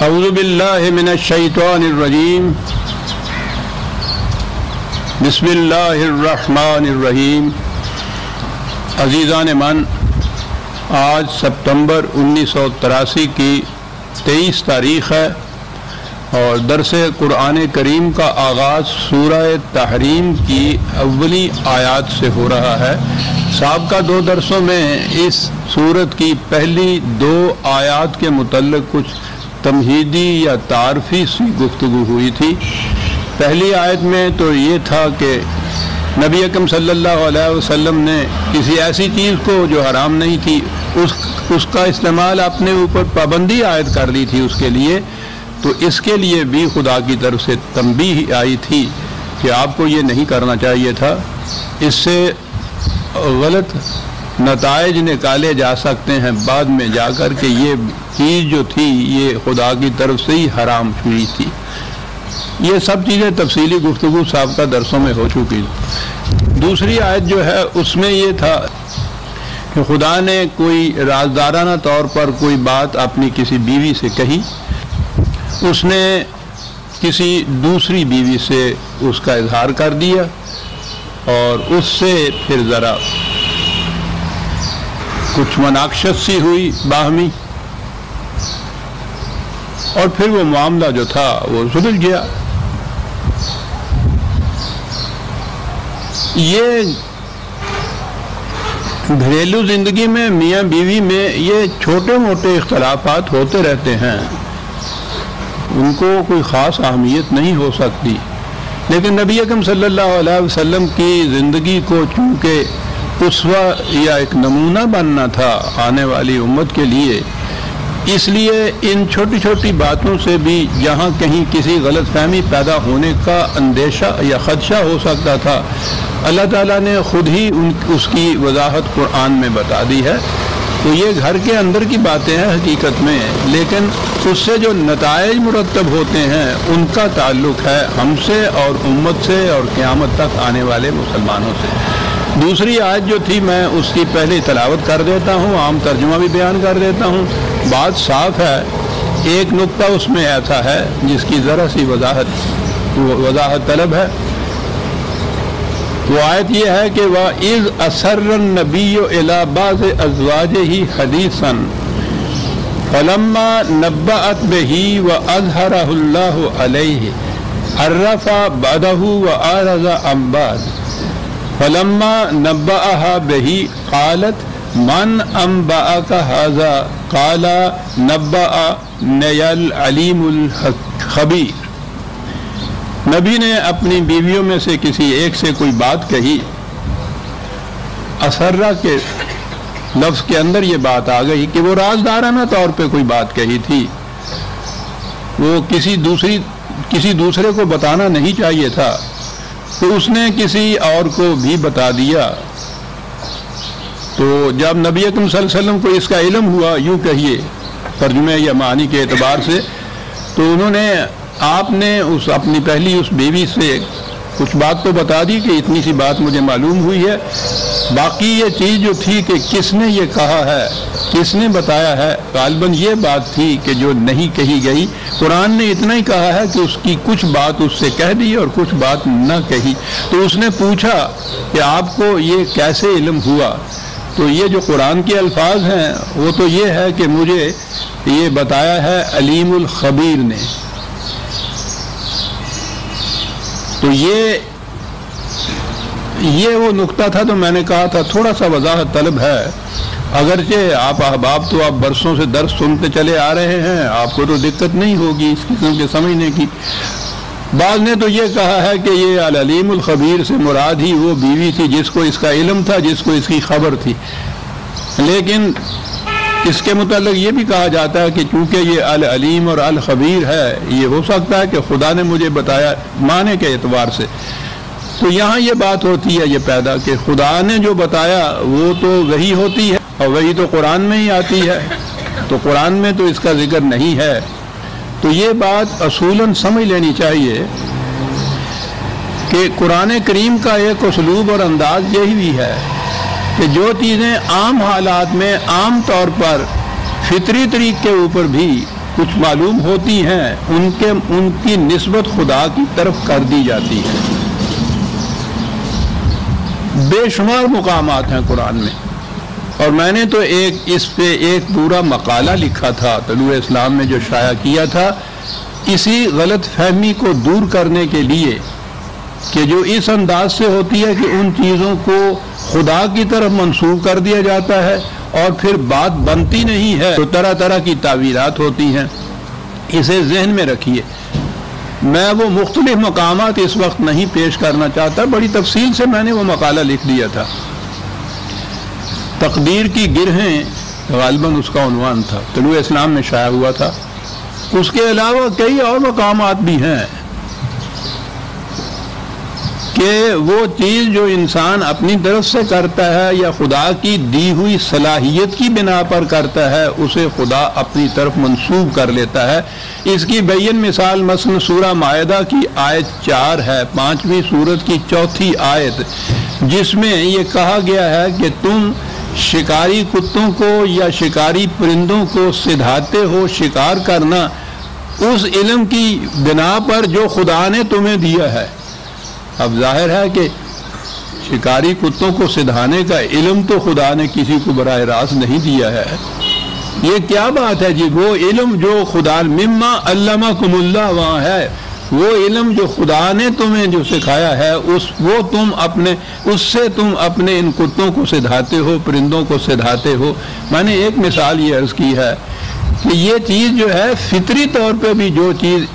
अवज़बिल्लिनशैतवानरजीम बसमीम अजीज़ान मन आज सितंबर उन्नीस सौ तिरासी की तेईस तारीख़ है और दरस क़ुरान करीम का आगाज़ सूरह तहरीम की अवली आयात से हो रहा है। सबका दो दरसों में इस सूरत की पहली दो आयात के मतलब कुछ तमहीदी या तारफी सी गुफ्तु हुई थी। पहली आयत में तो ये था कि नबी अकम सल्लल्लाहु वसल्लम ने किसी ऐसी चीज़ को जो हराम नहीं थी, उस, उसका इस्तेमाल अपने ऊपर पाबंदी आयद कर दी थी उसके लिए। तो इसके लिए भी खुदा की तरफ़ से तंबी आई थी कि आपको ये नहीं करना चाहिए था। इससे गलत नतज निकाले जा सकते हैं बाद में जाकर के ये चीज़ जो थी, ये खुदा की तरफ़ से ही हराम हुई थी। ये सब चीज़ें तफसीली गुफ्तु साहब का दरसों में हो चुकी दूसरी आयत जो है, उसमें ये था कि खुदा ने कोई राजदाराना तौर पर कोई बात अपनी किसी बीवी से कही, उसने किसी दूसरी बीवी से उसका इजहार कर दिया और उससे फिर ज़रा कुछ मनाक्षत सी हुई बाहमी। और फिर वो मामला जो था, वो सुलझ गया। ये घरेलू ज़िंदगी में, मियाँ बीवी में ये छोटे मोटे इख्तलाफात होते रहते हैं। उनको कोई ख़ास अहमियत नहीं हो सकती। लेकिन नबी अकम सल्लल्लाहु अलैहि वसल्लम की ज़िंदगी को चूँकि उसवा या एक नमूना बनना था आने वाली उम्मत के लिए। इसलिए इन छोटी छोटी बातों से भी जहाँ कहीं किसी गलत फहमी पैदा होने का अंदेशा या ख़दशा हो सकता था, अल्लाह ताला ने ख़ुद ही उन, उसकी वजाहत कुरान में बता दी है। तो ये घर के अंदर की बातें हैं हकीकत में, लेकिन उससे जो नतज मुरतब होते हैं, उनका ताल्लुक है हमसे और उम्मत से और क़्यामत तक आने वाले मुसलमानों से। दूसरी आयत जो थी, मैं उसकी पहले तलावत कर देता हूँ, आम तर्जुमा भी बयान कर देता हूँ। बात साफ़ है, एक नुक्ता उसमें ऐसा है, जिसकी ज़रा सी वजाहत वजाहत तलब है। वो आयत यह है कि वह इज़ असर नबी इलाबाज अजवाज ही हदीसन। फलम्मा नब्बात बही व अजहरल्लाह अर्रफा बदहू व आरजा अम्बाद फलम्मा नब्बा बही कालत मन अम्बा का हाजा काला नब्बा नयल अलीमुल खबीर नबी ने अपनी बीवियों में से किसी एक से कोई बात कही असर्रा के लफ्ज़ के अंदर ये बात आ गई कि वो राजदाराना तौर पे कोई बात कही थी वो किसी दूसरी किसी दूसरे को बताना नहीं चाहिए था तो उसने किसी और को भी बता दिया। तो जब नबी अकम वसल्लम को इसका इलम हुआ, यूँ कहिए, तर्जुमे या मानी के एतबार से तो उन्होंने आपने उस अपनी पहली उस बेबी से कुछ बात तो बता दी कि इतनी सी बात मुझे मालूम हुई है। बाकी ये चीज़ जो थी कि किसने ये कहा है, किसने बताया है, गालबन ये बात थी कि जो नहीं कही गई कुरान ने इतना ही कहा है कि उसकी कुछ बात उससे कह दी और कुछ बात न कही। तो उसने पूछा कि आपको ये कैसे इल्म हुआ? तो ये जो कुरान के अल्फाज हैं, वो तो ये है कि मुझे ये बताया है अलीमुल खबीर ने। तो ये ये वो नुक्ता था तो मैंने कहा था, थोड़ा सा वजाहत तलब है। अगरचे आप अहबाब तो आप बरसों से दर्द सुनते चले आ रहे हैं, आपको तो दिक्कत नहीं होगी इस किस्म के समझने की। बाद ने तो ये कहा है कि ये अलीमुल खबीर से मुराद ही वो बीवी थी जिसको इसका इलम था, जिसको इसकी खबर थी। लेकिन इसके मतलब ये भी कहा जाता है कि चूँकि ये अल अलीम और अल खबीर है, ये हो सकता है कि खुदा ने मुझे बताया माने के एतबार से। तो यहाँ ये बात होती है, ये पैदा, कि खुदा ने जो बताया वो तो वही होती है और वही तो कुरान में ही आती है। तो कुरान में तो इसका ज़िक्र नहीं है। तो ये बात असूलन समझ लेनी चाहिए कि कुरान करीम का एक उसलूब और अंदाज यही भी है कि जो चीज़ें आम हालात में आम तौर पर फितरी तरीक के ऊपर भी कुछ मालूम होती हैं, उनके, उनकी नस्बत खुदा की तरफ़ कर दी जाती है। बेशुमार मकाम हैं कुरान में। और मैंने तो एक, इस पे एक पूरा मकाला लिखा था तलु इस्लाम में जो शाया किया था, इसी गलत फहमी को दूर करने के लिए कि जो इस अंदाज से होती है कि उन चीज़ों को खुदा की तरफ़ मंसूब कर दिया जाता है और फिर बात बनती नहीं है तो तरह तरह की तावीरात होती हैं। इसे जहन में रखिए। मैं वो मुख्तलिफ़ मकाम इस वक्त नहीं पेश करना चाहता, बड़ी तफसील से मैंने वो मकाला लिख दिया था। तकदीर की गिरहें गालबन उसका उनवान था। तलु इस्लाम में शाया हुआ था। उसके अलावा कई और मकाम भी हैं कि वो चीज़ जो इंसान अपनी तरफ़ से करता है या खुदा की दी हुई सलाहियत की बिना पर करता है, उसे खुदा अपनी तरफ़ मंसूब कर लेता है। इसकी बैन मिसाल मसन सूरा मायदा की आयत चार है, पांचवी सूरत की चौथी आयत, जिसमें ये कहा गया है कि तुम शिकारी कुत्तों को या शिकारी परिंदों को सिधाते हो शिकार करना, उस इलम की बिना पर जो खुदा ने तुम्हें दिया है। अब ज़ाहिर है कि शिकारी कुत्तों को सिधाने का इलम तो खुदा ने किसी को बर रास्त नहीं दिया है। ये क्या बात है जी? वो इलम जो खुदा मिम्मा अल्लामा कुमुल्ला वहाँ है। वो इल्म जो खुदा ने तुम्हें जो सिखाया है, उस, वो तुम अपने, उससे तुम अपने इन कुत्तों को सिधाते हो, परिंदों को सिधाते हो। मैंने एक मिसाल ये अर्ज़ की है कि ये चीज़ जो है, फितरी तौर पे भी जो चीज़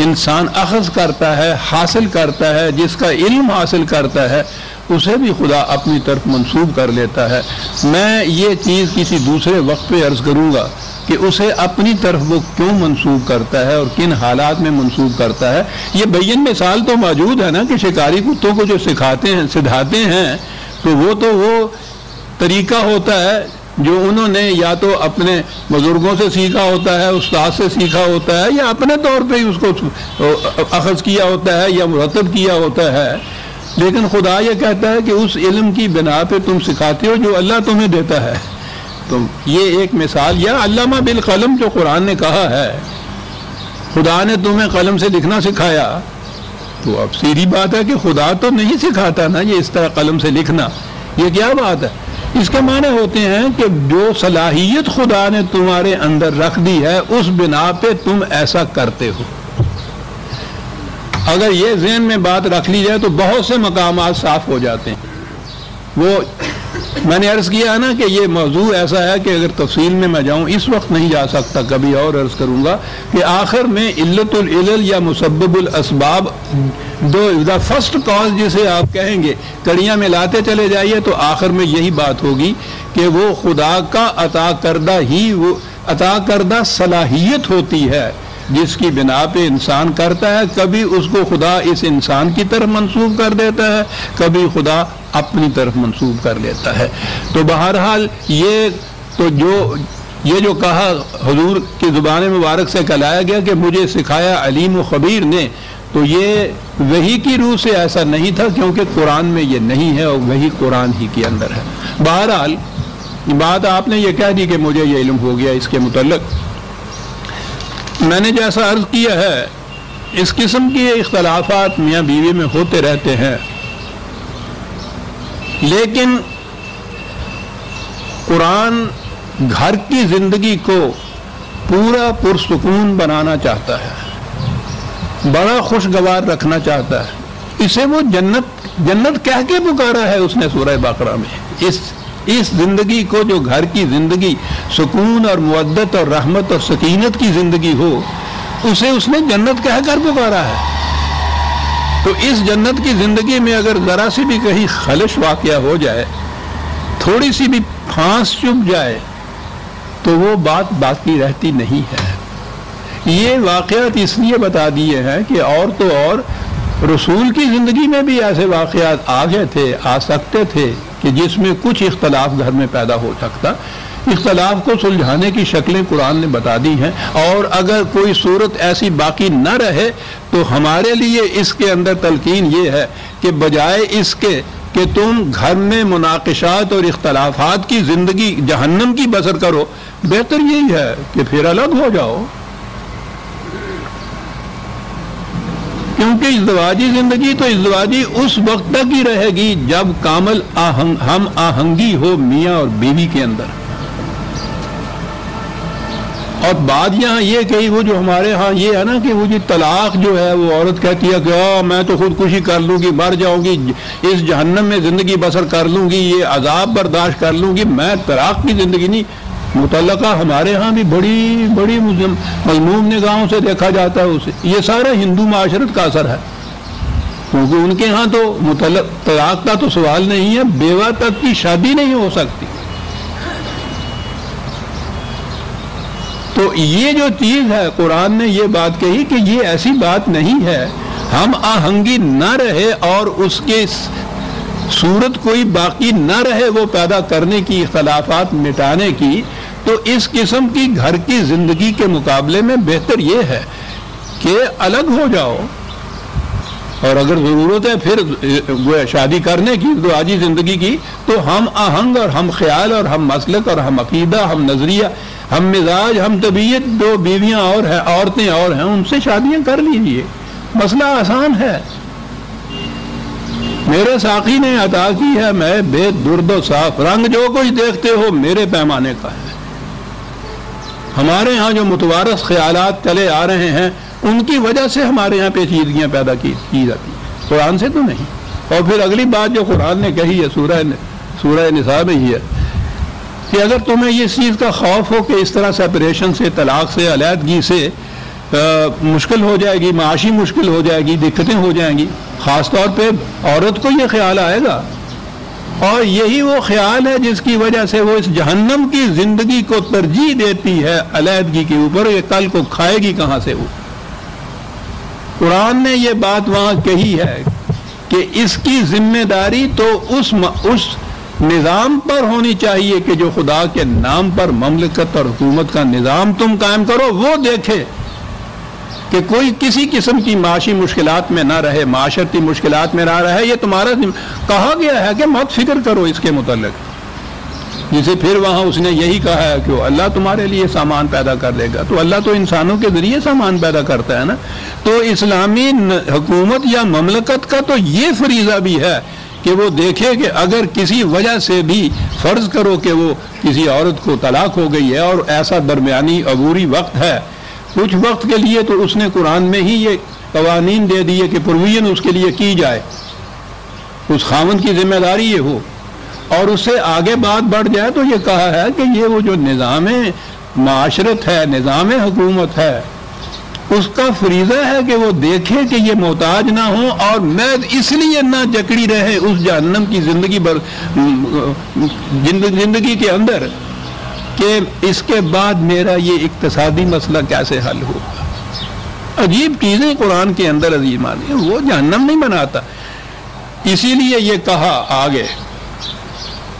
इंसान अखज करता है, हासिल करता है, जिसका इल्म हासिल करता है, उसे भी खुदा अपनी तरफ़ मंसूब कर लेता है। मैं ये चीज़ किसी दूसरे वक्त पे अर्ज़ करूँगा। कि उसे अपनी तरफ़ वो क्यों मंसूब करता है और किन हालात में मंसूब करता है। ये बैन मिसाल तो मौजूद है ना कि शिकारी कुत्तों को जो सिखाते हैं, सिधाते हैं तो वो तो वो तरीका होता है जो उन्होंने या तो अपने बुज़ुर्गों से सीखा होता है, उस्ताद से सीखा होता है, या अपने तौर पे ही उसको अखज किया होता है या मुरतब किया होता है। लेकिन खुदा ये कहता है कि उस इल्म की बिना पे तुम सिखाते हो जो अल्लाह तुम्हें देता है। तो ये एक मिसाल, या अल्लामा बिल कलम जो कुरान ने कहा है, खुदा ने तुम्हें कलम से लिखना सिखाया तो अब सीधी बात है कि खुदा तो नहीं सिखाता ना ये इस तरह कलम से लिखना। ये क्या बात है? इसके माने होते हैं कि जो सलाहियत खुदा ने तुम्हारे अंदर रख दी है, उस बिना पे तुम ऐसा करते हो। अगर ये जहन में बात रख ली जाए तो बहुत से मकाम साफ़ हो जाते हैं। वो मैंने अर्ज़ किया है ना कि ये मौजू ऐसा है कि अगर तफसील में मैं जाऊँ, इस वक्त नहीं जा सकता, कभी और अर्ज़ करूँगा कि आखिर में इल्लतुल या मुसबुल असबाब, दो द फ़र्स्ट कॉज जिसे आप कहेंगे, कड़ियाँ में लाते चले जाइए तो आखिर में यही बात होगी कि वो खुदा का अता करदा ही वो, अता करदा सलाहियत होती है। जिसकी बिना पे इंसान करता है, कभी उसको खुदा इस इंसान की तरफ़ मंसूब कर देता है, कभी खुदा अपनी तरफ़ मंसूब कर लेता है। तो बहरहाल ये तो जो, ये जो कहा हजूर की ज़ुबान मुबारक से कहलाया गया कि मुझे सिखाया अलीम खबीर ने तो ये वही की रूह से ऐसा नहीं था क्योंकि कुरान में ये नहीं है और वही कुरान ही के अंदर है। बहरहाल, बात आपने ये कह दी कि मुझे ये इल्म हो गया, इसके मुतलक मैंने जैसा अर्ज़ किया है, इस किस्म के इख्तलाफात मियाँ बीवी में होते रहते हैं। लेकिन कुरान घर की ज़िंदगी को पूरा पुरसकून बनाना चाहता है, बड़ा खुशगवार रखना चाहता है। इसे वो जन्नत जन्नत कह के पुकारा है उसने सूरह बाकरा में। इस इस ज़िंदगी को जो घर की ज़िंदगी, सुकून और मुद्दत और रहमत और सकीनत की ज़िंदगी हो, उसे उसने जन्नत कहकर पुकारा है। तो इस जन्नत की ज़िंदगी में अगर ज़रा सी भी कहीं खलिश वाक़ हो जाए, थोड़ी सी भी फांस चुप जाए तो वो बात बाकी रहती नहीं है। ये वाक़ात इसलिए बता दिए हैं कि और तो और रसूल की ज़िंदगी में भी ऐसे वाक़ात आ गए थे, आ सकते थे। कि जिसमें कुछ इख्तलाफ घर में पैदा हो सकता। इख्तलाफ को सुलझाने की शक्लें कुरान ने बता दी हैं। और अगर कोई सूरत ऐसी बाकी न रहे तो हमारे लिए इसके अंदर तलकीन ये है कि बजाय इसके कि तुम घर में मुनाकशात और इख्तलाफात की ज़िंदगी जहन्नम की बसर करो, बेहतर यही है कि फिर अलग हो जाओ। क्योंकि इजदवाजी ज़िंदगी तो इजदवाजी उस वक्त तक ही रहेगी जब कामल आहंग, हम आहंगी हो मियाँ और बीवी के अंदर। और बात यहाँ ये कही वो जो हमारे यहाँ ये है ना कि वो जो तलाक जो है वो औरत कहती है कि आ, मैं तो खुदकुशी कर लूँगी मर जाऊँगी इस जहन्नम में ज़िंदगी बसर कर लूँगी ये अजाब बर्दाश्त कर लूँगी मैं तलाक की ज़िंदगी नहीं मुतल हमारे यहाँ भी बड़ी बड़ी मजमूम निगाहों से देखा जाता है उसे। ये सारा हिंदू माशरत का असर है। क्योंकि उनके यहाँ तो मुतल तलाक का तो सवाल नहीं है, बेवा तक की शादी नहीं हो सकती। तो ये जो चीज़ है, कुरान ने ये बात कही कि ये ऐसी बात नहीं है, हम आहंगी न रहे और उसके सूरत कोई बाकी न रहे, वो पैदा करने की इख्लाफात मिटाने की तो इस किस्म की घर की ज़िंदगी के मुकाबले में बेहतर ये है कि अलग हो जाओ। और अगर ज़रूरत है फिर शादी करने की तो आजी ज़िंदगी की तो हम आहंग और हम ख्याल और हम मसलक और हम अकीदा, हम नज़रिया, हम मिजाज, हम तबीयत, दो बीवियाँ और हैं, औरतें और हैं, उनसे शादियाँ कर लीजिए। मसला आसान है। मेरे साकी ने अदा की है, मैं बेदुर्द साफ़ रंग जो कुछ देखते हो, मेरे पैमाने का है। हमारे यहाँ जो मुतवारस ख्याल चले आ रहे हैं उनकी वजह से हमारे यहाँ पेचीदगियाँ पैदा की, की जाती हैं। कुरान से तो नहीं। और फिर अगली बात जो कुरान ने कही है सूरह सूरह निसाब में ही है कि अगर तुम्हें इस चीज़ का खौफ हो कि इस तरह सेपरेशन से तलाक से अलीहदगी से आ, मुश्किल हो जाएगी माशी मुश्किल हो जाएगी दिक्कतें हो जाएँगी ख़ास तौर औरत को ये ख्याल आएगा। और यही वो ख्याल है जिसकी वजह से वो इस जहन्नम की ज़िंदगी को तरजीह देती है, अलीहदगी के ऊपर ये कल को खाएगी कहाँ से वो? कुरान ने ये बात वहाँ कही है कि इसकी ज़िम्मेदारी तो उस उस निज़ाम पर होनी चाहिए कि जो खुदा के नाम पर ममलकत और हुकूमत का निज़ाम तुम कायम करो, वो देखे। कि कोई किसी किस्म की माशी मुश्किल में ना रहे, माशरती मुश्किल में ना रहे, ये तुम्हारा कहा गया है कि मत फ़िक्र करो इसके मुतल जिसे फिर वहाँ उसने यही कहा है कि अल्लाह तुम्हारे लिए सामान पैदा कर देगा। तो अल्लाह तो इंसानों के ज़रिए सामान पैदा करता है ना? तो इस्लामी हुकूमत या ममलकत का तो ये फरीज़ा भी है कि वो देखे कि अगर किसी वजह से भी फ़र्ज़ करो कि वो किसी औरत को तलाक हो गई है और ऐसा दरमिया अबूरी वक्त है कुछ वक्त के लिए तो उसने कुरान में ही ये कवानीन दे दिए कि प्रोविज़न उसके लिए की जाए। उस खामन की ज़िम्मेदारी ये हो। और उससे आगे बात बढ़ जाए तो ये कहा है कि ये वो जो निज़ाम माशरत है, निज़ाम हुकूमत है, उसका फरीजा है कि वो देखे कि ये मोहताज ना हो और मैं इसलिए ना जकड़ी रहे उस जहन्नम की ज़िंदगी बर ज़िंदगी के अंदर। कि इसके बाद मेरा ये इकतसादी मसला कैसे हल होगा? अजीब चीज़ें कुरान के अंदर अजीब आनी वो जहन्नम नहीं बनाता इसीलिए ये कहा आगे।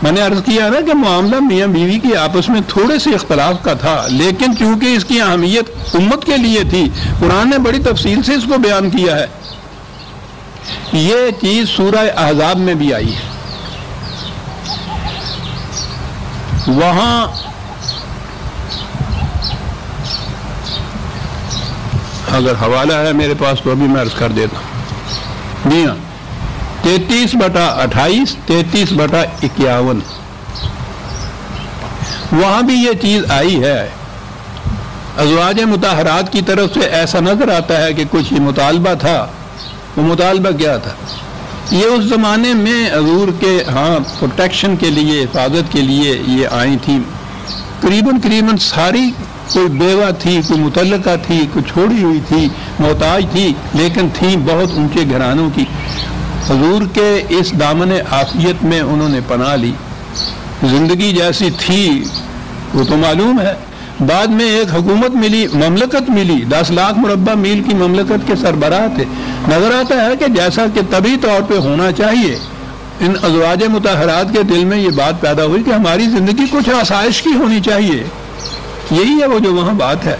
मैंने अर्ज़ किया ना कि मामला मियाँ बीवी की आपस में थोड़े से इख्तलाफ का था, लेकिन चूँकि इसकी अहमियत उम्मत के लिए थी, कुरान ने बड़ी तफसील से इसको बयान किया है। ये चीज़ सूरह अहजाब में भी आई है। वहाँ अगर हवाला है मेरे पास तो अभी मैं अर्ज़ कर देता हूँ। जी हाँ तैतीस बटा अट्ठाईस, तैतीस बटा इक्यावन। वहाँ भी ये चीज़ आई है। अजवाज मुताहरात की तरफ़ से ऐसा नज़र आता है कि कुछ मुतालबा था। वो मुतालबा क्या था? ये उस ज़माने में हजूर के हाँ प्रोटेक्शन के लिए, हिफाजत के लिए ये आई थी। करीबन करीबन सारी कोई बेवा थी, कोई मुतल थी, कोई छोड़ी हुई थी, मोहताज थी, लेकिन थी बहुत ऊँचे घरानों की। हजूर के इस दामन आफियत में उन्होंने पना ली। ज़िंदगी जैसी थी, वो तो मालूम है। बाद में एक हुकूमत मिली, ममलकत मिली। दस लाख मुरबा मील की ममलकत के सरबराह थे। नज़र आता है कि जैसा कि तभी तौर पे होना चाहिए। इन अजवाज मतहरात के दिल में ये बात पैदा हुई कि हमारी ज़िंदगी कुछ आसाइश की होनी चाहिए। यही है वो जो वहाँ बात है।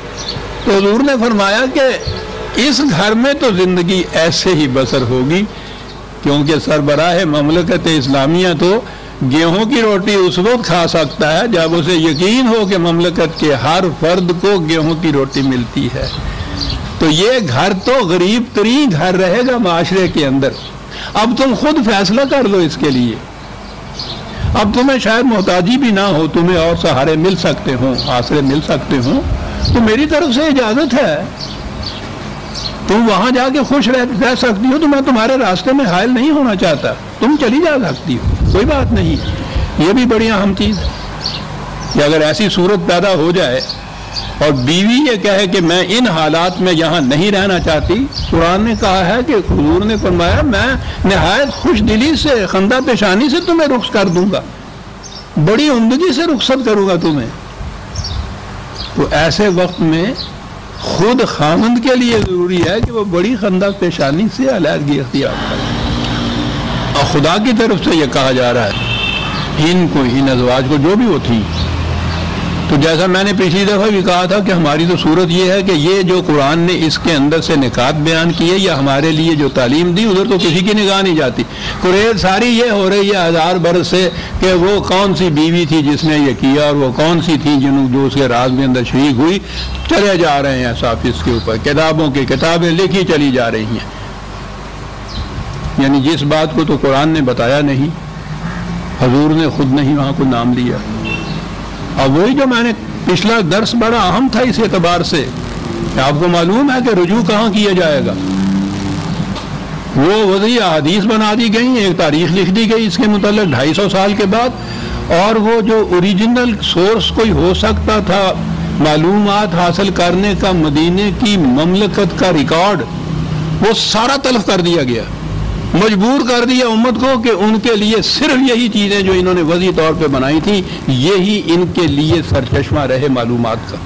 तो हजूर ने फरमाया कि इस घर में तो ज़िंदगी ऐसे ही बसर होगी, क्योंकि सरबराह ममलकत इस्लामिया तो गेहूँ की रोटी उस वक्त खा सकता है, जब उसे यकीन हो कि ममलकत के हर फर्द को गेहूँ की रोटी मिलती है। तो ये घर तो गरीब तरीन घर रहेगा माशरे के अंदर। अब तुम खुद फैसला कर लो इसके लिए। अब तुम्हें शायद मोहताजी भी ना हो तुम्हें और सहारे मिल सकते हो आसरे मिल सकते हो। तो मेरी तरफ़ से इजाज़त है। तुम वहाँ जाके खुश रह, रह सकती हो तो मैं तुम्हारे रास्ते में हायल नहीं होना चाहता। तुम चली जा सकती हो कोई बात नहीं। ये भी बड़ी अहम चीज़ है कि अगर ऐसी सूरत पैदा हो जाए और बीवी ये कहे कि मैं इन हालात में यहाँ नहीं रहना चाहती। कुरान ने कहा है कि हजूर ने फरमाया, मैं नहायत खुश दिली से, खंदा पेशानी से तुम्हें रुख कर दूँगा। बड़ी उमदगी से रुखसत करूँगा तुम्हें। तो ऐसे वक्त में खुद खामंद के लिए ज़रूरी है कि वो बड़ी खंदा पेशानी से अलहदगी अख्तियार करें। और खुदा की तरफ़ से यह कहा जा रहा है, इनको इन अजवाज को जो भी वो थी तो जैसा मैंने पिछली दफ़ा भी कहा था कि हमारी तो सूरत ये है कि ये जो कुरान ने इसके अंदर से निकात बयान किए या हमारे लिए जो तालीम दी, उधर तो किसी की निगाह नहीं जाती। कुरेद सारी ये हो रही है हज़ार बरस से कि वो कौन सी बीवी थी जिसने ये किया और वो कौन सी थी जिन जो उसके राज के अंदर शरीक हुई। चले जा रहे हैं साफिस के ऊपर। किताबों की किताबें लिखी चली जा रही हैं। यानी जिस बात को तो कुरान ने बताया नहीं, हजूर ने खुद नहीं वहाँ को नाम लिया। अब वही जो मैंने पिछला दर्श बड़ा अहम था इस एतबार से आपको मालूम है कि रुजू कहाँ किया जाएगा? वो वजी अदीस बना दी गई, एक तारीख लिख दी गई इसके मुतल ढाई सौ साल के बाद, और वो जो ओरिजिनल सोर्स कोई हो सकता था मालूम हासिल करने का मदीने की ममलकत का रिकॉर्ड वो सारा तलफ कर दिया गया। मजबूर कर दिया उम्मत को कि उनके लिए सिर्फ़ यही चीज़ें जो इन्होंने वजी तौर पे बनाई थी, यही इनके लिए सरचश्मा रहे मालूम का।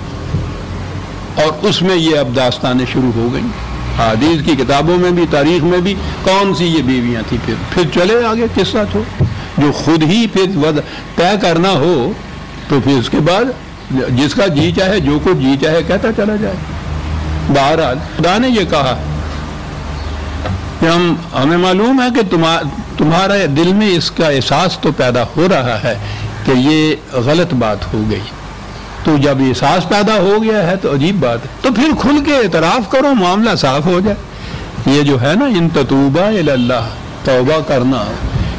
और उसमें ये अब दास्तानें शुरू हो गई। हादीस की किताबों में भी, तारीख में भी, कौन सी ये बीवियाँ थी फिर? फिर चले आगे किस्सा तो जो खुद ही फिर तय करना हो तो फिर उसके बाद जिसका जी चाहे, जो कुछ जी चाहे, कहता चला जाए। बहरहाल, खुदा ने यह कहा कि हम, हमें मालूम है कि तुम्हारा तुम्हारे दिल में इसका एहसास तो पैदा हो रहा है कि ये गलत बात हो गई। तो जब एहसास पैदा हो गया है तो अजीब बात है। तो फिर खुल के एतराफ़ करो, मामला साफ़ हो जाए। ये जो है ना, इन ततूबा अल्लाह तोबा करना,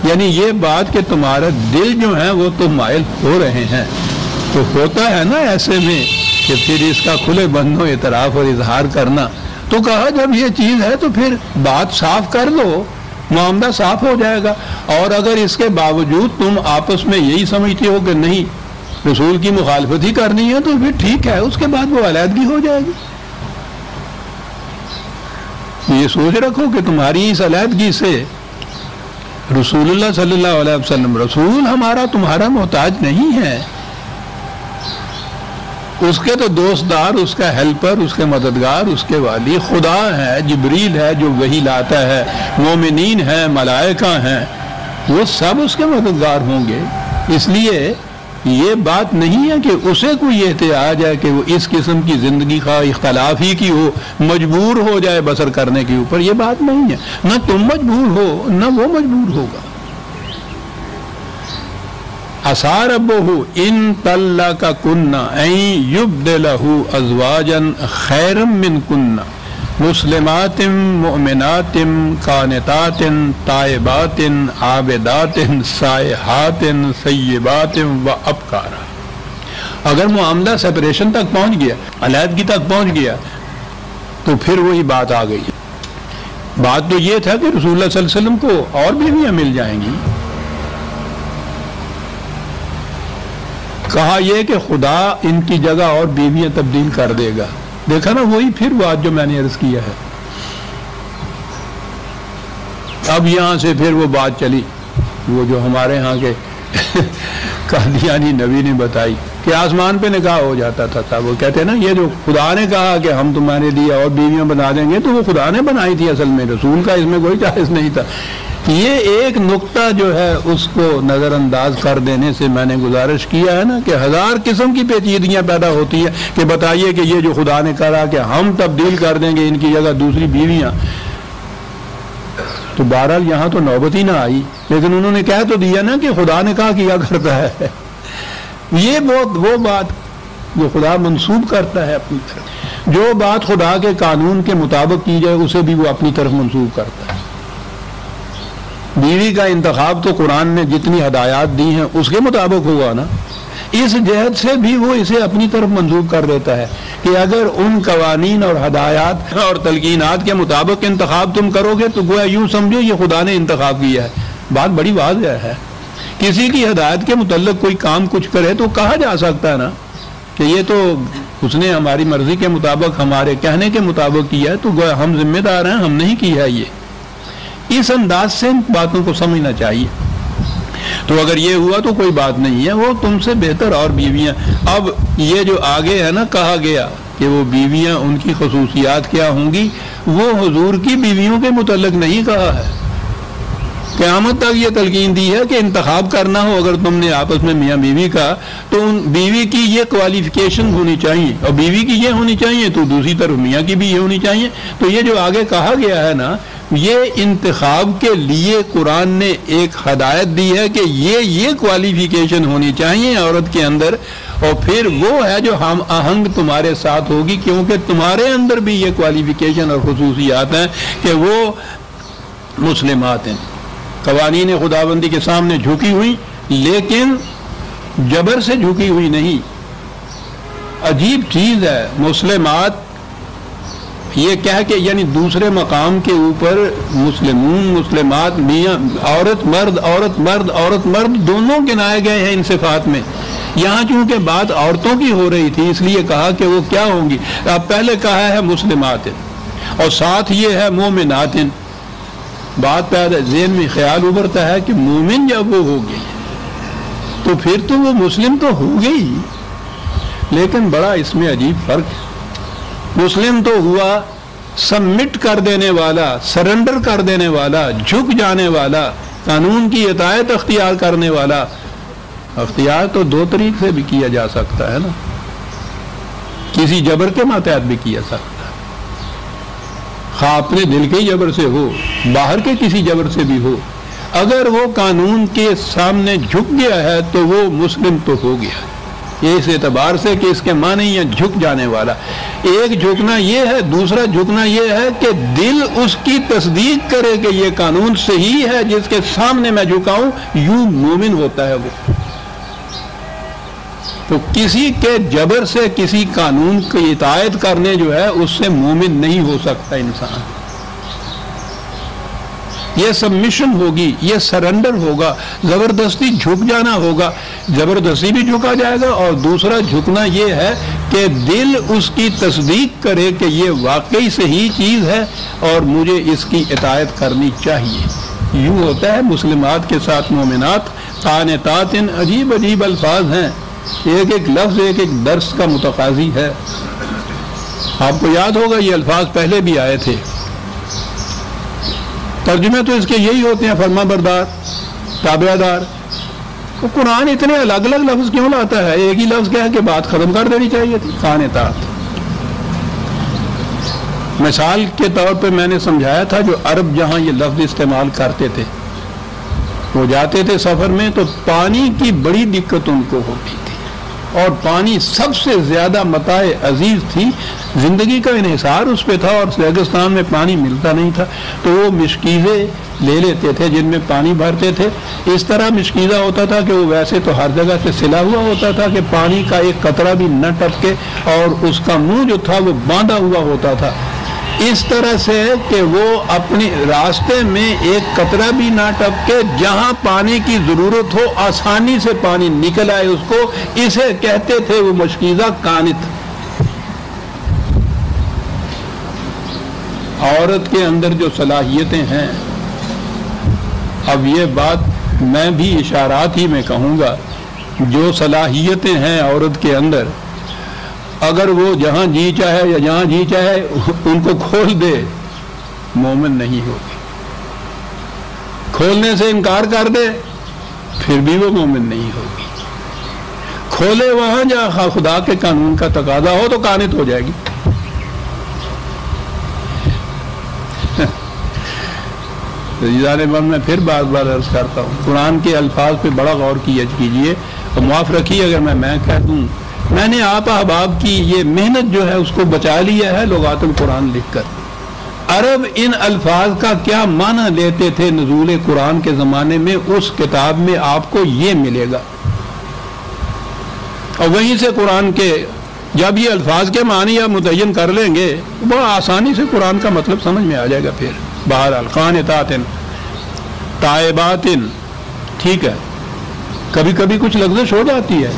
यानी ये बात कि तुम्हारा दिल जो है वो तो मायल हो रहे हैं। तो होता है ना ऐसे में कि फिर इसका खुले बंदों एतराफ़ और इजहार करना। तो कहा जब ये चीज़ है तो फिर बात साफ़ कर लो, मामला साफ़ हो जाएगा। और अगर इसके बावजूद तुम आपस में यही समझते हो कि नहीं, रसूल की मुखालफत ही करनी है तो फिर ठीक है, उसके बाद वो अलीहदगी हो जाएगी। ये सोच रखो कि तुम्हारी इस अलीहदगी से अलैहि वसल्लम, रसूल हमारा तुम्हारा मोहताज नहीं है। उसके तो दोस्तदार, उसका हेल्पर उसके मददगार, उसके वाली खुदा है, जबरील है, जो वही लाता है। मोमिन है, मलाइका हैं। वो सब उसके मददगार होंगे। इसलिए ये बात नहीं है कि उसे कोई एहतियाज है कि वो इस किस्म की ज़िंदगी का इख्तलाफ ही की हो, मजबूर हो जाए बसर करने के ऊपर। ये बात नहीं है। ना तुम मजबूर हो, ना वो मजबूर होगा। असार अबू इन तल्ला का कुन्ना युब अजवाजन खैरम मिन कुन्ना। मोमिनातिम, कानतातिन, तायबातिन, आबेदातिन, सायहातिन व अबकारा। अगर मामला सेपरेशन तक पहुँच गया, अलीहदगी तक पहुँच गया तो फिर वही बात आ गई। बात तो ये था कि रसूल वसल्लम को और बीवियाँ मिल जाएँगी। कहा यह कि खुदा इनकी जगह और बीवियाँ तब्दील कर देगा। देखा ना, वही फिर बात जो मैंने अर्ज़ किया है। अब यहाँ से फिर वो बात चली, वो जो हमारे यहाँ के कादियानी नबी ने बताई। कि आसमान पे निकाह हो जाता था, था वो कहते हैं ना ये जो खुदा ने कहा कि हम तुम्हारे लिए और बीवियाँ बना देंगे तो वो खुदा ने बनाई थी असल में रसूल का इसमें कोई चाइस नहीं था। ये एक नुक्ता जो है उसको नज़रअंदाज कर देने से मैंने गुजारिश किया है ना कि हज़ार किस्म की पेचीदगियाँ पैदा होती हैं कि बताइए कि ये जो खुदा ने कहा कि हम तब्दील कर देंगे इनकी जगह दूसरी बीवियाँ। तो बहरहाल यहाँ तो नौबत ही ना आई लेकिन उन्होंने कह तो दिया ना कि खुदा ने कहा किया करता है। ये बहुत, वो बात जो खुदा मंसूब करता है अपनी तरफ़। जो बात खुदा के कानून के मुताबिक की जाए, उसे भी वो अपनी तरफ़ मंसूब करता है। बीवी का इंतखब तो कुरान ने जितनी हदायत दी हैं, उसके मुताबिक हुआ ना। इस जहद से भी वो इसे अपनी तरफ़ मंजूर कर देता है कि अगर उन कवानीन और हदायत और तलकीनत के मुताबिक इंतखब तुम करोगे तो गोया यूँ समझो, ये खुदा ने इंतखब किया है। बात बड़ी वाज है। किसी की हदायत के मुतलक कोई काम कुछ करे तो कहा जा सकता है ना? कि ये तो उसने हमारी मर्ज़ी के मुताबिक, हमारे कहने के मुताबिक किया है तो हम जिम्मेदार हैं, हम नहीं किया है ये। इस अंदाज से इन बातों को समझना चाहिए। तो अगर ये हुआ तो कोई बात नहीं है, वो तुमसे बेहतर और बीवियाँ। अब ये जो आगे है ना, कहा गया कि वो बीवियाँ, उनकी खसूसियात क्या होंगी, वो हजूर की बीवियों के मुतलक नहीं कहा है। क्यामत तक ये तलकीन दी है कि इंतखब करना हो, अगर तुमने आपस में मियाँ बीवी का तो उन बीवी की ये क्वालिफिकेशन होनी चाहिए। और बीवी की ये होनी चाहिए तो दूसरी तरफ़ मियाँ की भी ये होनी चाहिए। तो ये जो आगे कहा गया है ना, ये इंतखब के लिए कुरान ने एक हदायत दी है कि ये ये क्वालिफिकेशन होनी चाहिए औरत के अंदर। और फिर वो है जो हम आहंग तुम्हारे साथ होगी, क्योंकि तुम्हारे अंदर भी ये क्वालिफिकेशन और खसूसियात हैं कि वो मुस्लिमात हैं। कवानीन खुदाबंदी के सामने झुकी हुई, लेकिन जबर से झुकी हुई नहीं। अजीब चीज़ है, मुस्लिमात, ये कह के, यानी दूसरे मकाम के ऊपर मुस्लिमून, मुस्लिमात, मियाँ, औरत, मर्द औरत मर्द औरत, मर्द, दोनों गिनाए गए हैं इन सिफात में। यहाँ चूँकि बात औरतों की हो रही थी, इसलिए कहा कि वो क्या होंगी। अब पहले कहा है मुस्लिमात, और साथ ये है मोमिनातिन बात पैदा जेन में ख्याल उभरता है कि मोमिन जब वो हो गई तो फिर तो वो मुस्लिम तो हो गई। लेकिन बड़ा इसमें अजीब फ़र्क है। मुस्लिम तो हुआ, सबमिट कर देने वाला, सरेंडर कर देने वाला, झुक जाने वाला, कानून की हदायत अख्तियार करने वाला। अख्तियार तो दो तरीके से भी किया जा सकता है ना। किसी जबर के मातहत भी किया सकता खा अपने दिल के जबर से हो, बाहर के किसी जबर से भी हो। अगर वो कानून के सामने झुक गया है तो वो मुस्लिम तो हो गया। है इस एतबार से कि इसके माने या झुक जाने वाला। एक झुकना ये है, दूसरा झुकना ये है कि दिल उसकी तस्दीक करे कि ये कानून सही है, जिसके सामने मैं झुकाऊं, यू मोमिन होता है वो। तो किसी के जबर से किसी कानून की इतायत करने जो है, उससे मोमिन नहीं हो सकता इंसान। ये सबमिशन होगी, ये सरेंडर होगा, ज़बरदस्ती झुक जाना होगा। ज़बरदस्ती भी झुका जाएगा और दूसरा झुकना ये है कि दिल उसकी तस्दीक करे कि ये वाकई सही चीज़ है और मुझे इसकी इतायत करनी चाहिए। यूँ होता है, मुस्लिमात के साथ मोमिनत कानतात इन अजीब अजीब अल्फाज हैं। एक एक लफ्ज़, एक एक दर्स का मुतकाजी है। आपको याद होगा, ये अल्फाज पहले भी आए थे। तर्जुमे तो इसके यही होते हैं, फरमा बरदार ताबेदार तो कुरान इतने अलग अलग लफ्ज क्यों लाता है? एक ही लफ्ज क्या है कि बात खत्म कर देनी चाहिए थी, खान तात मिसाल के तौर पे मैंने समझाया था, जो अरब जहाँ ये लफ्ज इस्तेमाल करते थे। वो जाते थे सफ़र में तो पानी की बड़ी दिक्कत उनको होती। और पानी सबसे ज़्यादा मताए अज़ीज़ थी। ज़िंदगी का इहिसार उस पर था और रेगिस्तान में पानी मिलता नहीं था। तो वो मिशकीज़ें ले लेते थे जिनमें पानी भरते थे। इस तरह मिशकीज़ा होता था कि वो वैसे तो हर जगह से सिला हुआ होता था कि पानी का एक कतरा भी न टपके और उसका मुँह जो था वो बांधा हुआ होता था। इस तरह से कि वो अपने रास्ते में एक कतरा भी ना टपके, जहाँ पानी की ज़रूरत हो, आसानी से पानी निकल आए उसको। इसे कहते थे वो मशकीजा कानित। औरत के अंदर जो सलाहियतें हैं, अब ये बात मैं भी इशारात ही में कहूँगा, जो सलाहियतें हैं औरत के अंदर अगर वो जहाँ जी चाहे या जहाँ जी चाहे, उनको खोल दे। मोमिन नहीं होगी। खोलने से इनकार कर दे, फिर भी वो मोमिन नहीं होगी। खोले वहाँ जहाँ खुदा के कानून का तकाजा हो तो कानित हो जाएगी। मन मैं फिर बार बार अर्ज़ करता हूँ, कुरान के अल्फाज पे बड़ा गौर किया कीजिए। और माफ़ रखिए, अगर मैं मैं कह दूँ मैंने आप अहबाब की ये मेहनत जो है उसको बचा लिया है लगातुल कुरान लिखकर। अरब इन अल्फाज का क्या माना लेते थे नजूल कुरान के ज़माने में? उस किताब में आपको ये मिलेगा। और वहीं से कुरान के जब ये अल्फाज के मानी आप मुतन कर लेंगे तो बड़ा आसानी से कुरान का मतलब समझ में आ जाएगा फिर। बहर खान तातिन तायबातिन, ठीक है। कभी कभी कुछ लफ्जिश हो जाती है।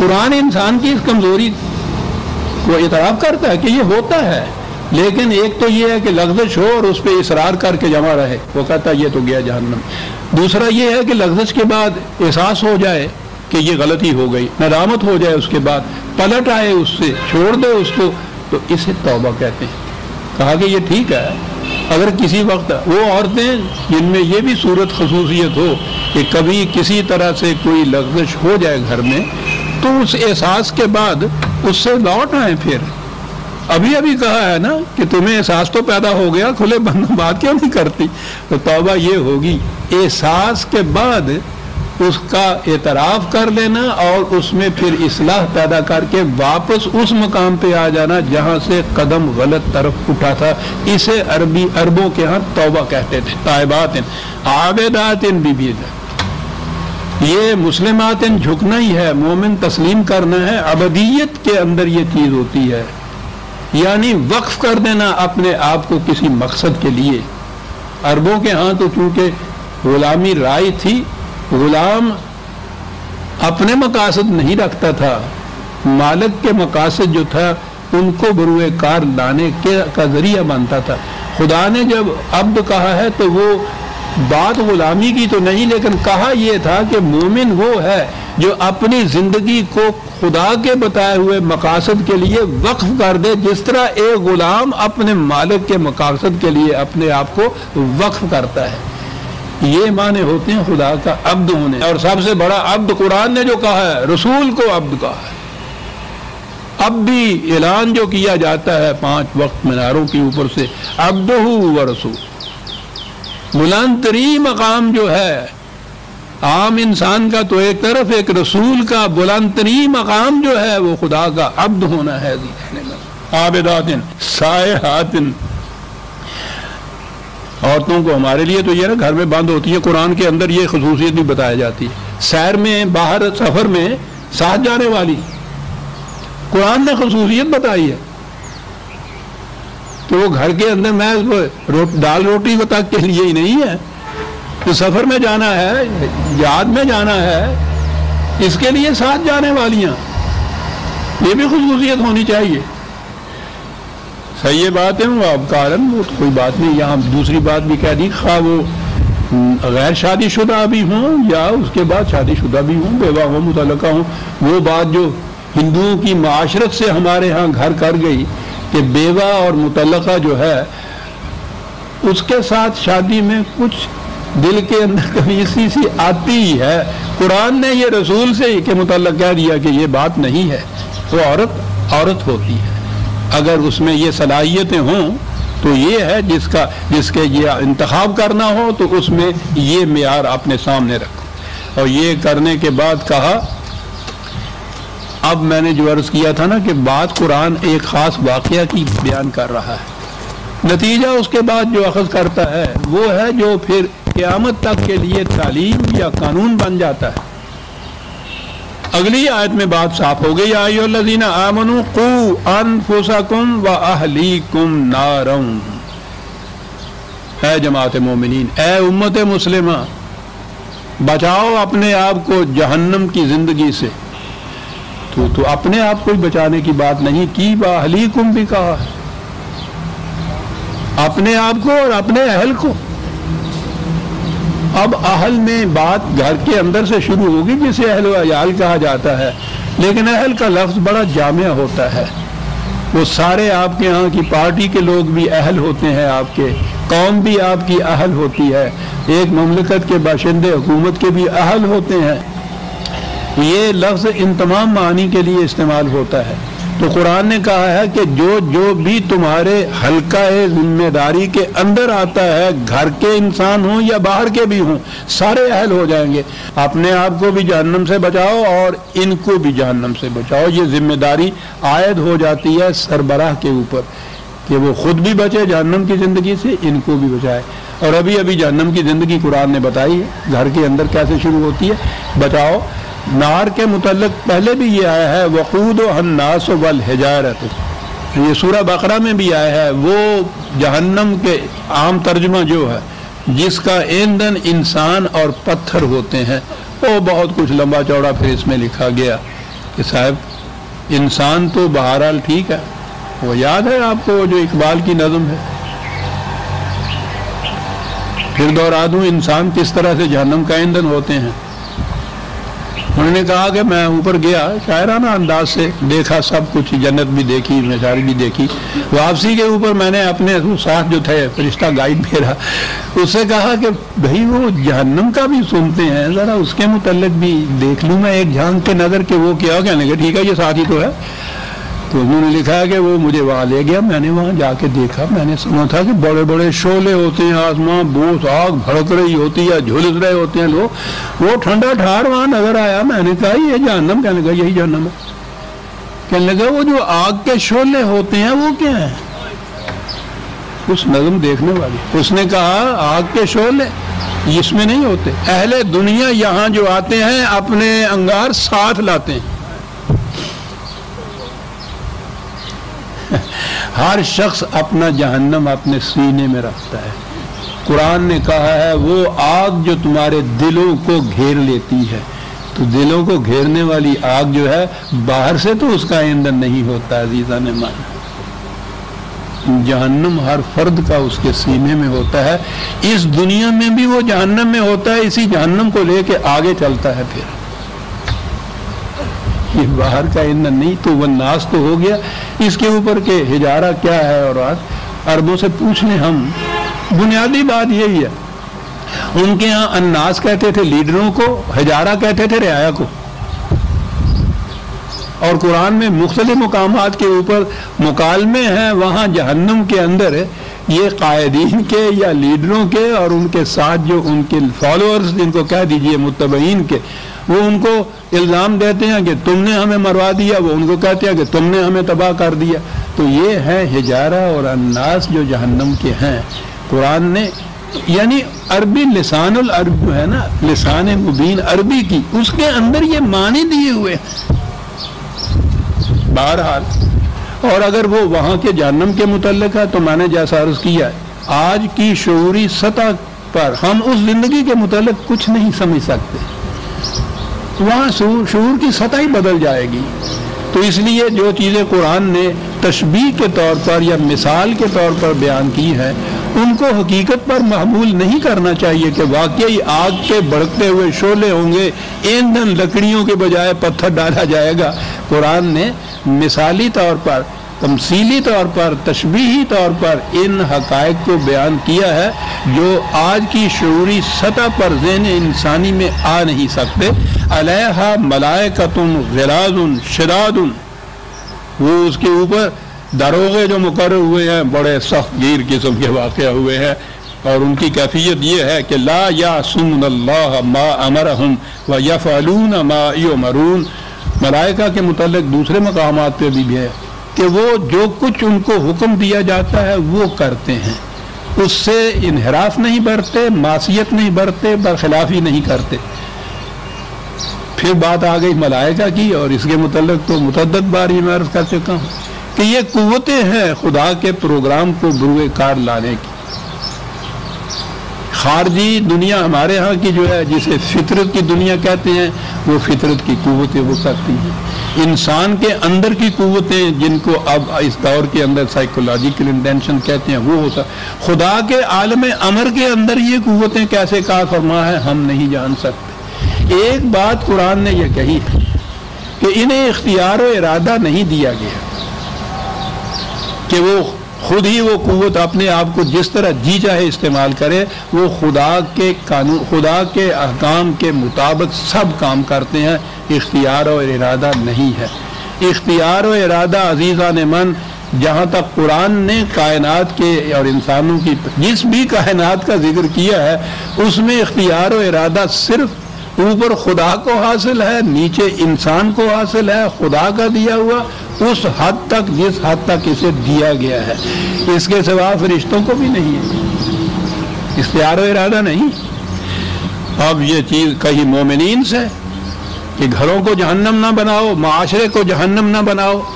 कुरान इंसान की इस कमज़ोरी को इतराफ़ करता है कि ये होता है। लेकिन एक तो ये है कि लफ्जिश हो और उस पर इसरार करके जमा रहे। वो कहता है ये तो गया जहन्नम। दूसरा ये है कि लफ्जिश के बाद एहसास हो जाए कि ये गलती हो गई, नदामत हो जाए उसके बाद, पलट आए उससे, छोड़ दे उसको तो इसे तौबा कहते हैं। कहा कि ये ठीक है, अगर किसी वक्त वो औरतें, जिनमें ये भी सूरत खसूसियत हो कि कभी किसी तरह से कोई लफ्जिश हो जाए घर में तो उस एहसास के बाद उससे लौट आए फिर। अभी अभी कहा है ना कि तुम्हें एहसास तो पैदा हो गया, खुले बंद बात क्यों नहीं करती? तो तौबा ये होगी, एहसास के बाद उसका एतराफ़ कर लेना और उसमें फिर इसलाह पैदा करके वापस उस मकाम पे आ जाना जहाँ से कदम गलत तरफ़ उठा था। इसे अरबी अरबों के यहाँ तौबा कहते थे। तायबात आबेदात बीबी ये मुस्लिमात झुकना ही है, मोमिन तस्लीम करना है, अबदियत के अंदर ये चीज़ होती है। यानी वक्फ कर देना अपने आप को किसी मकसद के लिए। अरबों के यहाँ तो चूँकि गुलामी राय थी, गुलाम अपने मकासद नहीं रखता था। मालिक के मकासद जो था, उनको बरुए कार लाने के का ज़रिया मानता था। खुदा ने जब अब्द कहा है तो वो बात गुलामी की तो नहीं, लेकिन कहा यह था कि मोमिन वो है जो अपनी ज़िंदगी को खुदा के बताए हुए मकासद के लिए वक्फ कर दे, जिस तरह एक गुलाम अपने मालिक के मकासद के लिए अपने आप को वक्फ करता है। ये माने होते हैं खुदा का अब्द होने। और सबसे बड़ा अब्द कुरान ने जो कहा है, रसूल को अब्द कहा है। अब भी ऐलान जो किया जाता है पाँच वक्त मीनारों के ऊपर से अब्द व रसूल। बुलंदरी मकाम जो है, आम इंसान का तो एक तरफ़, एक रसूल का बुलंद तरी मकाम जो है, वो खुदा का अब्द होना है आबेदातिन, सायहातिन। औरतों को हमारे लिए तो ये ना, घर में बंद होती है, कुरान के अंदर ये खसूसियत भी बताई जाती है। सैर में, बाहर, सफ़र में, साथ जाने वाली। कुरान ने खसूसियत बताई है। तो वो घर के अंदर मैं रो, दाल रोटी तक के लिए ही नहीं है। तो सफ़र में जाना है याद में जाना है इसके लिए साथ जाने वालियाँ। ये भी खसूसियत होनी चाहिए। सही बात है वो अब कारण वो तो कोई बात नहीं यहाँ दूसरी बात भी कह दी खा वो हम्म, गैर शादीशुदा भी हों या उसके बाद शादीशुदा भी हों बेवा हों मुतल हों वो बात जो हिंदुओं की माशरत से हमारे यहाँ घर कर गई कि बेवा और मुतल जो है, उसके साथ शादी में कुछ दिल के अंदर कभी इसी सी आती ही है। कुरान ने ये रसूल से ही के मुतल कह दिया कि ये बात नहीं है, वो औरत औरत होती है। अगर उसमें ये सलाहियतें हों तो ये है जिसका, जिसके ये इंतखब करना हो तो उसमें ये मैार अपने सामने रखो। और ये करने के बाद कहा अब मैंने जो अर्ज़ किया था ना कि बात कुरान एक ख़ास वाक़ की बयान कर रहा है। नतीजा उसके बाद जो अखज़ करता है, वो है जो फिर क़्यामत तक के लिए तालीम या कानून बन जाता है। अगली आयत में बात साफ़ हो गई आयोलजीना आमनु कु अनफुसकुम व अहलीकुम नारम। है जमात मोमिनीन ए उम्मत मुस्लिमा, बचाओ अपने आप को जहन्नम की ज़िंदगी से। तो तो अपने आप को बचाने की बात नहीं, की बाहली कुम भी कहा है। अपने आप को और अपने अहल को। अब अहल में बात घर के अंदर से शुरू होगी, जिसे अहल अयाल कहा जाता है। लेकिन अहल का लफ्ज़ बड़ा जामिया होता है। वो सारे आपके यहाँ की पार्टी के लोग भी अहल होते हैं आपके। कौम भी आपकी अहल होती है। एक ममलकत के बाशिंदे हुकूमत के भी अहल होते हैं। ये लफ्ज़ इन तमाम मानी के लिए इस्तेमाल होता है। तो कुरान ने कहा है कि जो जो भी तुम्हारे हल्का ज़िम्मेदारी के अंदर आता है, घर के इंसान हो या बाहर के भी हों, सारे अहल हो जाएँगे। अपने आप को भी जहन्नम से बचाओ और इनको भी जहन्नम से बचाओ। ये ज़िम्मेदारी आयद हो जाती है सरबराह के ऊपर कि वो खुद भी बचे जहन्नम की ज़िंदगी से, इनको भी बचाए। और अभी अभी जहन्नम की ज़िंदगी कुरान ने बताई है, घर के अंदर कैसे शुरू होती है, बचाओ। नार के मुतलक पहले भी ये आया है, वकूद हन्नास वल हजारत ये सूरा बकरा में भी आया है, वो जहन्नम के आम तर्जमा जो है, जिसका ईंधन इंसान और पत्थर होते हैं, वो बहुत कुछ लंबा चौड़ा फिर इसमें लिखा गया कि साहब, इंसान तो बहरहाल ठीक है, वो याद है आपको जो इकबाल की नज़म है? फिर दोहरा दूँ, इंसान किस तरह से जहन्नम का ईंधन होते हैं? उन्होंने कहा कि मैं ऊपर गया, शायराना अंदाज से देखा, सब कुछ जन्नत भी देखी, नजारी भी देखी। वापसी के ऊपर मैंने अपने साथ जो थे, फरिश्ता गाइड मेरा, उससे कहा कि भाई वो जहन्नम का भी सुनते हैं, ज़रा उसके मुतलक भी देख लूँ मैं एक झाँक के नज़र के वो क्या कहने के ठीक है, ये साथ ही तो है। तो उन्होंने लिखा कि वो मुझे वहाँ ले गया, मैंने वहाँ जाके देखा। मैंने सुना था कि बड़े बड़े शोले होते हैं आसमान बोस आग भड़क रही होती है, झुलस रहे होते हैं लोग। वो ठंडा ठार वहाँ नज़र आया, मैंने कहा, ये जानम कहने का यही जानम है। कहने लगा, वो जो आग के शोले होते हैं, वो क्या है? उस नजम देखने वाली। उसने कहा, आग के शोले इसमें नहीं होते। अहले दुनिया यहाँ जो आते हैं, अपने अंगार साथ लाते हैं। हर शख्स अपना जहन्नम अपने सीने में रखता है। कुरान ने कहा है, वो आग जो तुम्हारे दिलों को घेर लेती है तो दिलों को घेरने वाली आग जो है, बाहर से तो उसका ईंधन नहीं होता अजीजा ने माना। जहन्नम हर फर्द का उसके सीने में होता है। इस दुनिया में भी वो जहन्नम में होता है, इसी जहन्नम को लेके आगे चलता है फिर। ये बाहर का ईंधन नहीं तो वह नाश तो हो गया। इसके ऊपर के हिजारा क्या है और आज? अरबों से पूछ लें हम। बुनियादी बात यही है। उनके यहाँ अन्नास कहते थे लीडरों को, हजारा कहते थे रियाया को। और कुरान में मुख्तलि मकाम के ऊपर मुकालमे हैं, वहाँ जहन्नम के अंदर ये कायदीन के या लीडरों के और उनके साथ जो उनके फॉलोअर्स जिनको कह दीजिए मुतबईन के वो उनको इल्ज़ाम देते हैं कि तुमने हमें मरवा दिया, वो उनको कहते हैं कि तुमने हमें तबाह कर दिया। तो ये है हिजारा और अन्नास जो जहन्नम के हैं। कुरान ने, यानी अरबी लिसानुल अरब जो है ना, लिसान मुबीन अरबी की, उसके अंदर ये माने दिए हुए बहरहाल, और अगर वो वहाँ के जहन्नम के मुतलक है तो मैंने जैसा अर्ज़ किया आज की शूरी सतह पर हम उस ज़िंदगी के मुतलक कुछ नहीं समझ सकते। वहाँ शूर की सतह ही बदल जाएगी। तो इसलिए जो चीज़ें कुरान ने तशबी के तौर पर या मिसाल के तौर पर बयान की हैं, उनको हकीकत पर महमूल नहीं करना चाहिए कि वाकई आग के बढ़ते हुए शोले होंगे, ईंधन लकड़ियों के बजाय पत्थर डाला जाएगा। कुरान ने मिसाली तौर पर, तमसीली तौर पर तशबी तौर पर इन हकायक को बयान किया है, जो आज की शूरी सतह पर जहन इंसानी में आ नहीं सकते। अलहा मलायकतुन गराजुन शराजुन। वो उसके ऊपर दरोगे जो मुकर हुए हैं, बड़े सख्त गिर किस्म के वाक़ हुए हैं। और उनकी कैफियत ये है कि ला या सुन अल्लाह मा अमर हम व यफ़लून मा यो मरून मलाइका के मतलब दूसरे मकाम पे भी है कि वो जो कुछ उनको हुक्म दिया जाता है, वो करते हैं। उससे इनहराफ नहीं बरते मासीत नहीं बरते, बरखिलाफ़ी नहीं करते। फिर बात आ गई मलाइका की और इसके मतलब तो मुतद बार ये मैं अर्ज़ कर चुका हूँ कि ये कुतें हैं खुदा के प्रोग्राम को बुरुए कार लाने की। खारजी दुनिया हमारे यहाँ की जो है, जिसे फितरत की दुनिया कहते हैं, वो फितरत की कुतें वो करती हैं। इंसान के अंदर की कुतें जिनको अब इस दौर के अंदर साइकोलॉजिकल इंटेंशन कहते हैं, वो होता खुदा के आलम अमर के अंदर ये कुतें कैसे कार फरमा है, हम नहीं जान सकते। एक बात कुरान ने यह कही है कि इन्हें इख्तियार इरादा नहीं दिया गया कि वो खुद ही वो कुत अपने आप को जिस तरह जी चाहे इस्तेमाल करे, वो खुदा के कानून खुदा के अहकाम के मुताबिक सब काम करते हैं। इख्तियार और इरादा नहीं है। इख्तियार व इरादा अजीज़ा ने मन, जहाँ तक कुरान ने कायनात के और इंसानों की, जिस भी कायनात का ज़िक्र किया है, उसमें इख्तियार व इरादा सिर्फ़ ऊपर खुदा को हासिल है, नीचे इंसान को हासिल है, खुदा का दिया हुआ, उस हद तक जिस हद तक इसे दिया गया है। इसके सिवा फरिश्तों को भी नहीं है। इख्तियार इरादा नहीं। अब ये चीज़ कहीं मोमिन से, कि घरों को जहन्नम ना बनाओ, माशरे को जहन्नम ना बनाओ।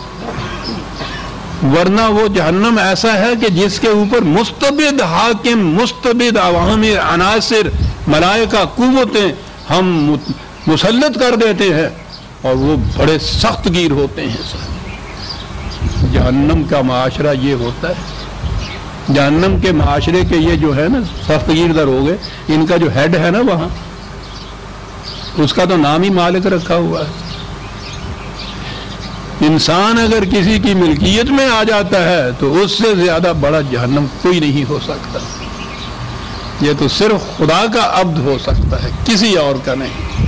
वरना वो जहन्नम ऐसा है कि जिसके ऊपर मुस्तबिद हाकिम, मुस्तबिद अवामी अनासर, मलाइका कुतें हम मुसलत कर देते हैं और वो बड़े सख्त गिर होते हैं सर। जहन्नम का माशरा ये होता है। जहन्नम के माशरे के ये जो है ना, सख्त गिर दर हो गए, इनका जो हेड है ना वहाँ, उसका तो नाम ही मालिक रखा हुआ है। इंसान अगर किसी की मिल्कियत में आ जाता है तो उससे ज़्यादा बड़ा जहन्नम कोई नहीं हो सकता। ये तो सिर्फ़ खुदा का अब्द हो सकता है, किसी और का नहीं।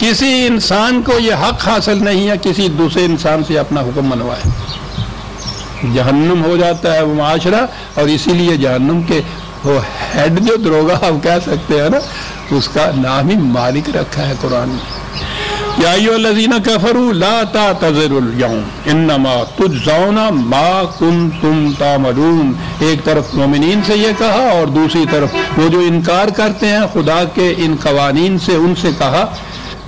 किसी इंसान को यह हक हासिल नहीं है, किसी दूसरे इंसान से अपना हुक्म मनवाए। जहन्नम हो जाता है वो माशरा, और इसीलिए जहन्नम के वो हेड जो दरोगा, आप कह सकते हैं ना, उसका नाम ही मालिक रखा है कुरान में लाता मा एक तरफ़ मोमिन से ये कहा और दूसरी तरफ़ वो जो इनकार करते हैं, खुदा के इन कवानीन से उनसे कहा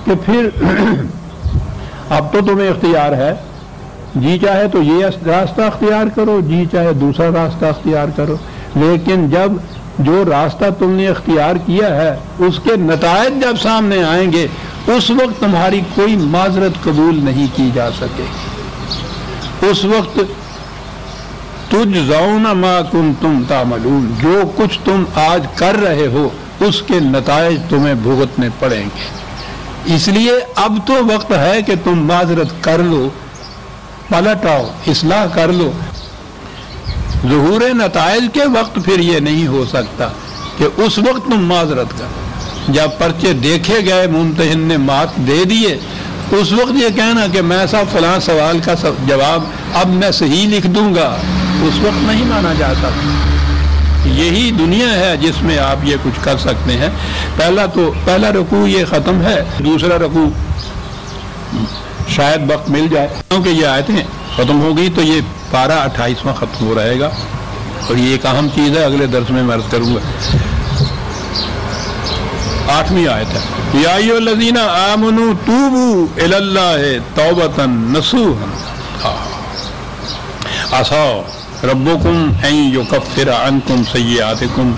कि फिर अब तो तुम्हें इख्तियार है। जी चाहे तो ये रास्ता अख्तियार करो, जी चाहे दूसरा रास्ता अख्तियार करो। लेकिन जब जो रास्ता तुमने अख्तियार किया है, उसके नतज जब सामने आएँगे उस वक्त तुम्हारी कोई माजरत कबूल नहीं की जा सकेगी उस वक्त तुझ जौना मा कुन तुम तामलून, जो कुछ तुम आज कर रहे हो, उसके नतज तुम्हें भुगतने पड़ेंगे। इसलिए अब तो वक्त है कि तुम माजरत कर लो, पलट आओ, इसलाह कर लो। जहूर नतज के वक्त फिर ये नहीं हो सकता कि उस वक्त तुम माजरत करो। जब पर्चे देखे गए मुमतहन ने मार्क दे दिए। उस वक्त ये कहना कि मैं सब फलां सवाल का जवाब अब मैं सही लिख दूँगा। उस वक्त नहीं माना जाता। यही दुनिया है जिसमें आप ये कुछ कर सकते हैं। पहला तो पहला रकू ये ख़त्म है, दूसरा रकू शायद वक्त मिल जाए। क्योंकि ये आयतें ख़त्म हो गई तो ये पारा अट्ठाईसवां ख़त्म हो रहेगा। और ये एक अहम चीज़ है, अगले दर्स में मैं अर्ज़ करूँगा। आठवीं आयत है। याजीना आमनु तूबू है तौबतन नसूहन। आसाओ रब्बुकुम ऐ युकफ्फिर अनकुम सय्यातिकुम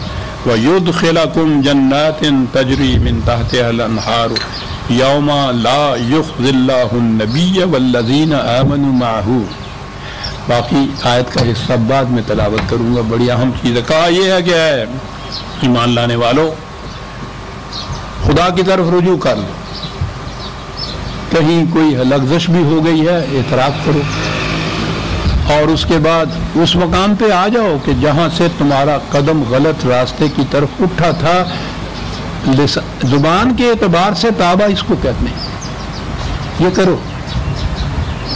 व युदखिलकुम जन्नातिन तजरी मिन तहतिहा अनहार। यौमा ला युखजिल्लाहु नबिय वल्लजीना आमनु माहू। बाकी आयत का हिस्सा बाद में तलावत करूँगा। बड़ी अहम चीज़ है कहा यह है क्या है ईमान लाने वालों खुदा की तरफ़ रुजू कर लो। कहीं कोई लग्जश भी हो गई है एतराफ़ करो। और उसके बाद उस मकाम पे आ जाओ कि जहाँ से तुम्हारा कदम गलत रास्ते की तरफ़ उठा था। ज़ुबान के एतबार से ताबा इसको कहते हैं। ये करो।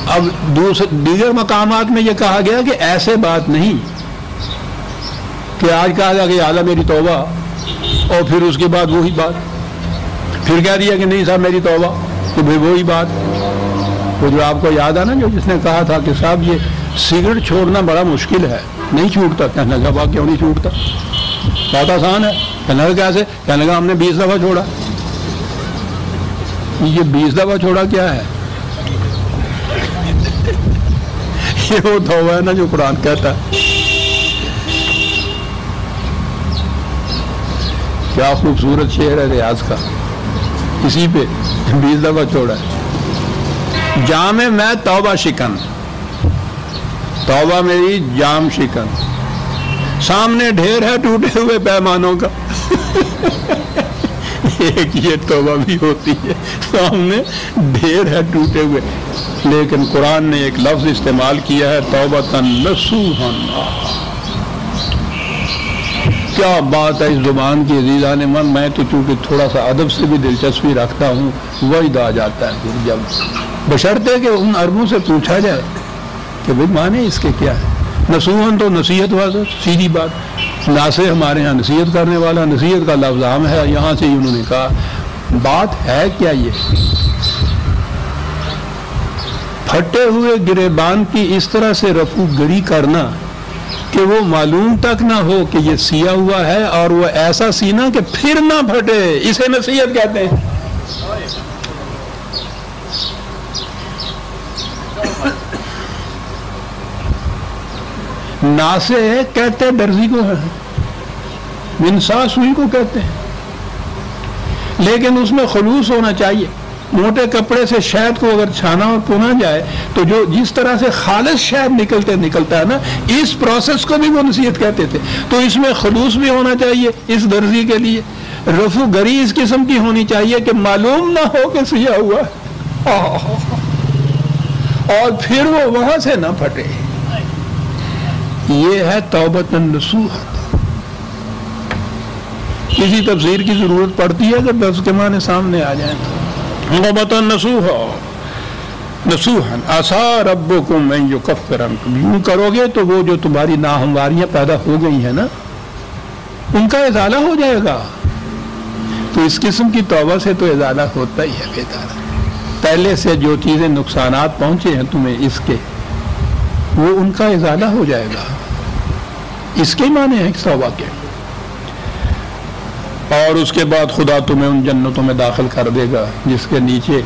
अब दूसरे दीगर मकाम में ये कहा गया कि ऐसे बात नहीं कि आज कहा गया आला मेरी तोबा, और फिर उसके बाद वही बात। फिर कह दिया कि नहीं साहब, मेरी तोबा। तो भाई वही बात। वो जो आपको याद है ना, जो जिसने कहा था कि साहब, ये सिगरेट छोड़ना बड़ा मुश्किल है। नहीं छूटता। कहने लगा, वाह, क्यों नहीं छूटता? बहुत आसान है। कहने लगा, कैसे? कहने लगा, हमने बीस दफ़ा छोड़ा। ये बीस दफ़ा छोड़ा क्या है? ये वो तोबा है ना, जो कुरान कहता है। क्या खूबसूरत शेर है रियाज का। इसी पे बीस दफ़ा छोड़ा है। जाम मैं तौबा शिकन। तौबा मेरी जाम शिकन। सामने ढेर है टूटे हुए पैमानों का। एक ये तौबा भी होती है। सामने ढेर है टूटे हुए। लेकिन कुरान ने एक लफ्ज इस्तेमाल किया है तौबा तन क्या बात है इस ज़ुबान की अजीजा ने मन? मैं तो चूँकि थोड़ा सा अदब से भी दिलचस्पी रखता हूँ, वही आ जाता है फिर जब बशर्ते कि उन अरबों से पूछा जाए कि भाई माने इसके क्या है? नसूहन तो नसीहत वाज सीधी बात। नासे हमारे यहाँ नसीहत करने वाला, नसीहत का लफ्ज़ आम है, यहाँ से ही उन्होंने कहा, बात है क्या ये? फटे हुए गिरेबान की इस तरह से रफू गरी करना कि वो मालूम तक ना हो कि ये सिया हुआ है और वो ऐसा सीना कि फिर ना फटे, इसे नसीहत कहते हैं। नासे कहते दर्जी को है। मिनसा सुई को कहते हैं। लेकिन उसमें खलूस होना चाहिए। मोटे कपड़े से शहद को अगर छाना और पुना जाए तो जो जिस तरह से खालिश शहद निकलते निकलता है ना, इस प्रोसेस को भी वो नसीहत कहते थे। तो इसमें खलूस भी होना चाहिए इस दर्जी के लिए। रफू गरी इस किस्म की होनी चाहिए कि मालूम ना हो कि सिया हुआ और फिर वो वहाँ से ना फटे। ये है तोबतन नसूहत। किसी तफसीर की ज़रूरत पड़ती है अगर दस के माने सामने आ जाए तोबतन नसूह नसूहन आसा रब्बो को मैं जो कफरन यूँ करोगे तो वो जो तुम्हारी नाहमवारियाँ पैदा हो गई है ना उनका इजाला हो जाएगा तो इस किस्म की तोबा से तो इजाला होता ही है बेकार पहले से जो चीज़ें नुकसान पहुँचे हैं तुम्हें इसके वो उनका इजाला हो जाएगा इसके माने हैं तोबा के और उसके बाद खुदा तुम्हें उन जन्नतों में दाखिल कर देगा, जिसके नीचे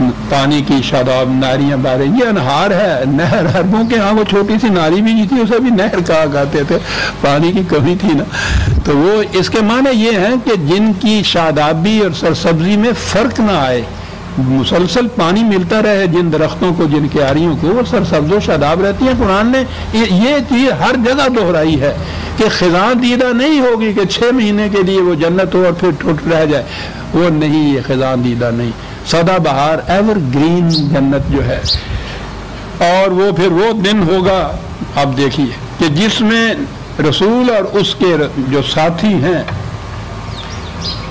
पानी की शादाब, नारियाँ बारे। ये अनहार है, नहर, अरबों के यहाँ वो छोटी सी नारी भी नहीं थी, उसे भी नहर कहा करते थे। पानी की कमी थी ना। तो वो, इसके माने ये हैं कि जिनकी शादाबी और सरसब्जी में फ़र्क ना आए। मुसलसल पानी मिलता रहे जिन दरख्तों को, जिन क्यारियों को वो सरसब्जो, शादाब रहती है। कुरान ने ये चीज़ हर जगह दोहराई है। कि खिजा दीदा नहीं होगी कि छः महीने के लिए वो जन्नत हो और फिर टूट रह जाए। वो नहीं, ये खिजा दीदा नहीं। सदा बहार एवर ग्रीन जन्नत जो है। और वो फिर वो दिन होगा अब देखिए, कि जिसमें रसूल और उसके जो साथी हैं,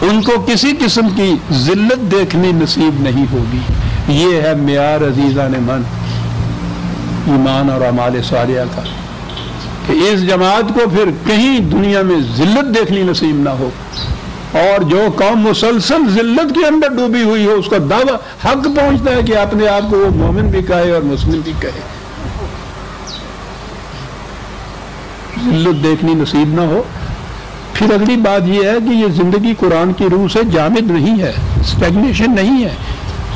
उनको किसी किस्म की जिल्लत देखनी नसीब नहीं होगी। ये है म्यार अजीज़ा ने मन, ईमान और अमाल सारिया का। कि इस जमात को फिर कहीं दुनिया में जिल्लत देखनी नसीब ना हो। और जो कौम मुसलसल जिल्लत के अंदर डूबी हुई हो, उसका दावा हक पहुँचता है कि अपने आप को वो मोमिन भी कहे और मुस्लिम भी कहे। जिल्लत देखनी नसीब ना हो। फिर अगली बात यह है कि ये ज़िंदगी कुरान की रूह से जामिद नहीं है स्टेगनेशन नहीं है,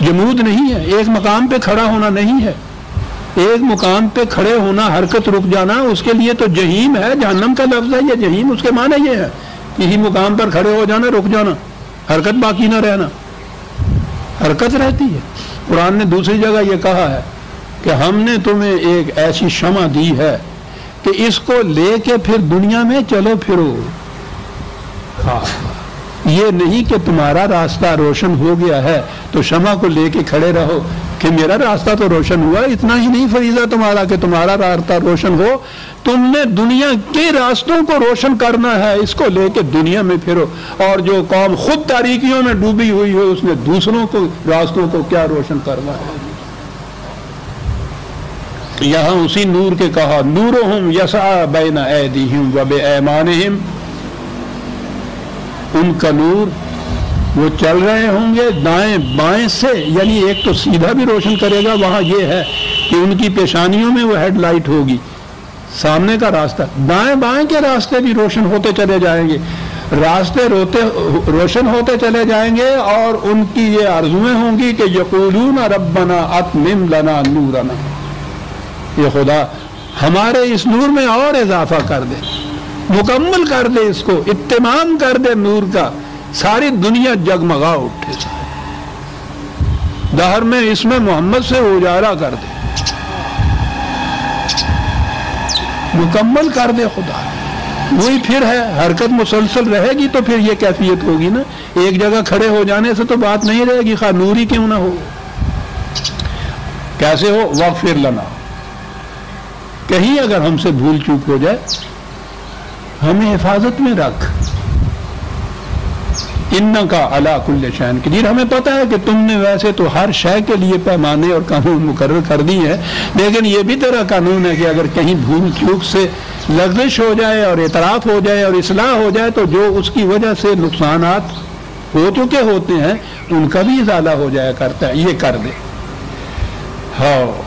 जमूद नहीं है, एक मकाम पे खड़ा होना नहीं है। एक मुकाम पे खड़े होना, हरकत रुक जाना, उसके लिए तो जहीम है, जहन्नम का लफ्ज है ये, जहीम उसके माने ये है। किसी मुकाम पर खड़े हो जाना, रुक जाना, हरकत बाकी ना रहना। हरकत रहती है। कुरान ने दूसरी जगह ये कहा है कि हमने तुम्हें एक ऐसी क्षमा दी है कि इसको लेके फिर दुनिया में चलो फिरो। हाँ। ये नहीं कि तुम्हारा रास्ता रोशन हो गया है तो क्षमा को लेके खड़े रहो। कि मेरा रास्ता तो रोशन हुआ, इतना ही नहीं फरीजा तुम्हारा कि तुम्हारा रास्ता रोशन हो। तुमने दुनिया के रास्तों को रोशन करना है, इसको लेके दुनिया में फिरो। और जो कौम खुद तारीखियों में डूबी हुई हो, उसने दूसरों को, रास्तों को क्या रोशन करना है? यहाँ उसी नूर के कहा नूर हम यसा बैन ऐदिहिम व बेमान उनका नूर वो चल रहे होंगे दाएँ बाएँ से, यानी एक तो सीधा भी रोशन करेगा, वहाँ ये है कि उनकी पेशानियों में वो हेडलाइट होगी। सामने का रास्ता, दाएँ बाएँ के रास्ते भी रोशन होते चले जाएँगे। रास्ते रोते, रोशन होते चले जाएँगे और उनकी ये आर्जुएँ होंगी कि यकूलून रबना अतमिम लना नूरना। ये खुदा हमारे इस नूर में और इजाफा कर दे, मुकम्मल कर दे इसको, इत्तमाम कर दे नूर का। सारी दुनिया जगमगा उठे दहर में इसमें मोहम्मद से उजारा कर दे। मुकम्मल कर दे खुदा। वही फिर है, हरकत मुसलसल रहेगी तो फिर ये कैफियत होगी ना। एक जगह खड़े हो जाने से तो बात नहीं रहेगी, खा नूरी क्यों ना हो? कैसे हो? वक्त फिर लना। कहीं अगर हमसे भूल चूक हो जाए, हमें हिफाजत में रख। इन का अला कुल्ल शैन कदीर। हमें पता है कि तुमने वैसे तो हर शय के लिए पैमाने और कानून मुकर कर दी है, लेकिन ये भी तेरा कानून है कि अगर कहीं भूल चूक से लग्जिश हो जाए और एतराफ़ हो जाए और इसलाह हो जाए तो जो उसकी वजह से नुकसान हो चुके होते हैं, उनका भी इजाला हो जाया करता है। ये कर दे। हाँ।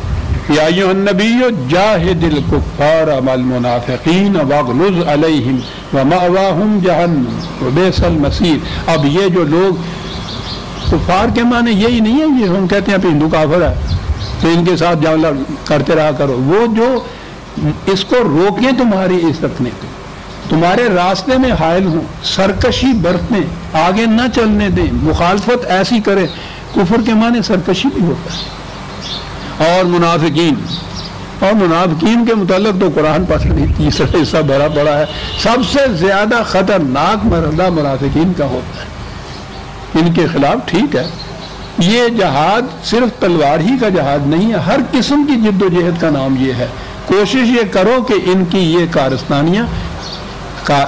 मसीर अब ये जो लोग कुफार के माने यही नहीं है ये हम कहते हैं हिंदू काफर है तो इनके साथ जावला करते रहा करो वो जो इसको रोकें तुम्हारी इज़्ज़त ने तुम्हारे रास्ते में हायल हों सरकशी बरतें आगे न चलने दें मुखालफत ऐसी करें कुफर के माने सरकशी भी होता है और मुनाफिकीन। और मुनाफिकीन के मुतलक तो कुरान पर तीसरा हिस्सा भरा पड़ा है। सबसे ज़्यादा ख़तरनाक मरदा मुनाफिकीन का होता है। इनके खिलाफ ठीक है। ये जहाद सिर्फ़ तलवार ही का जहाद नहीं है हर किस्म की जिद्दोजहद का नाम ये है। कोशिश ये करो कि इनकी ये कारस्तानियाँ का,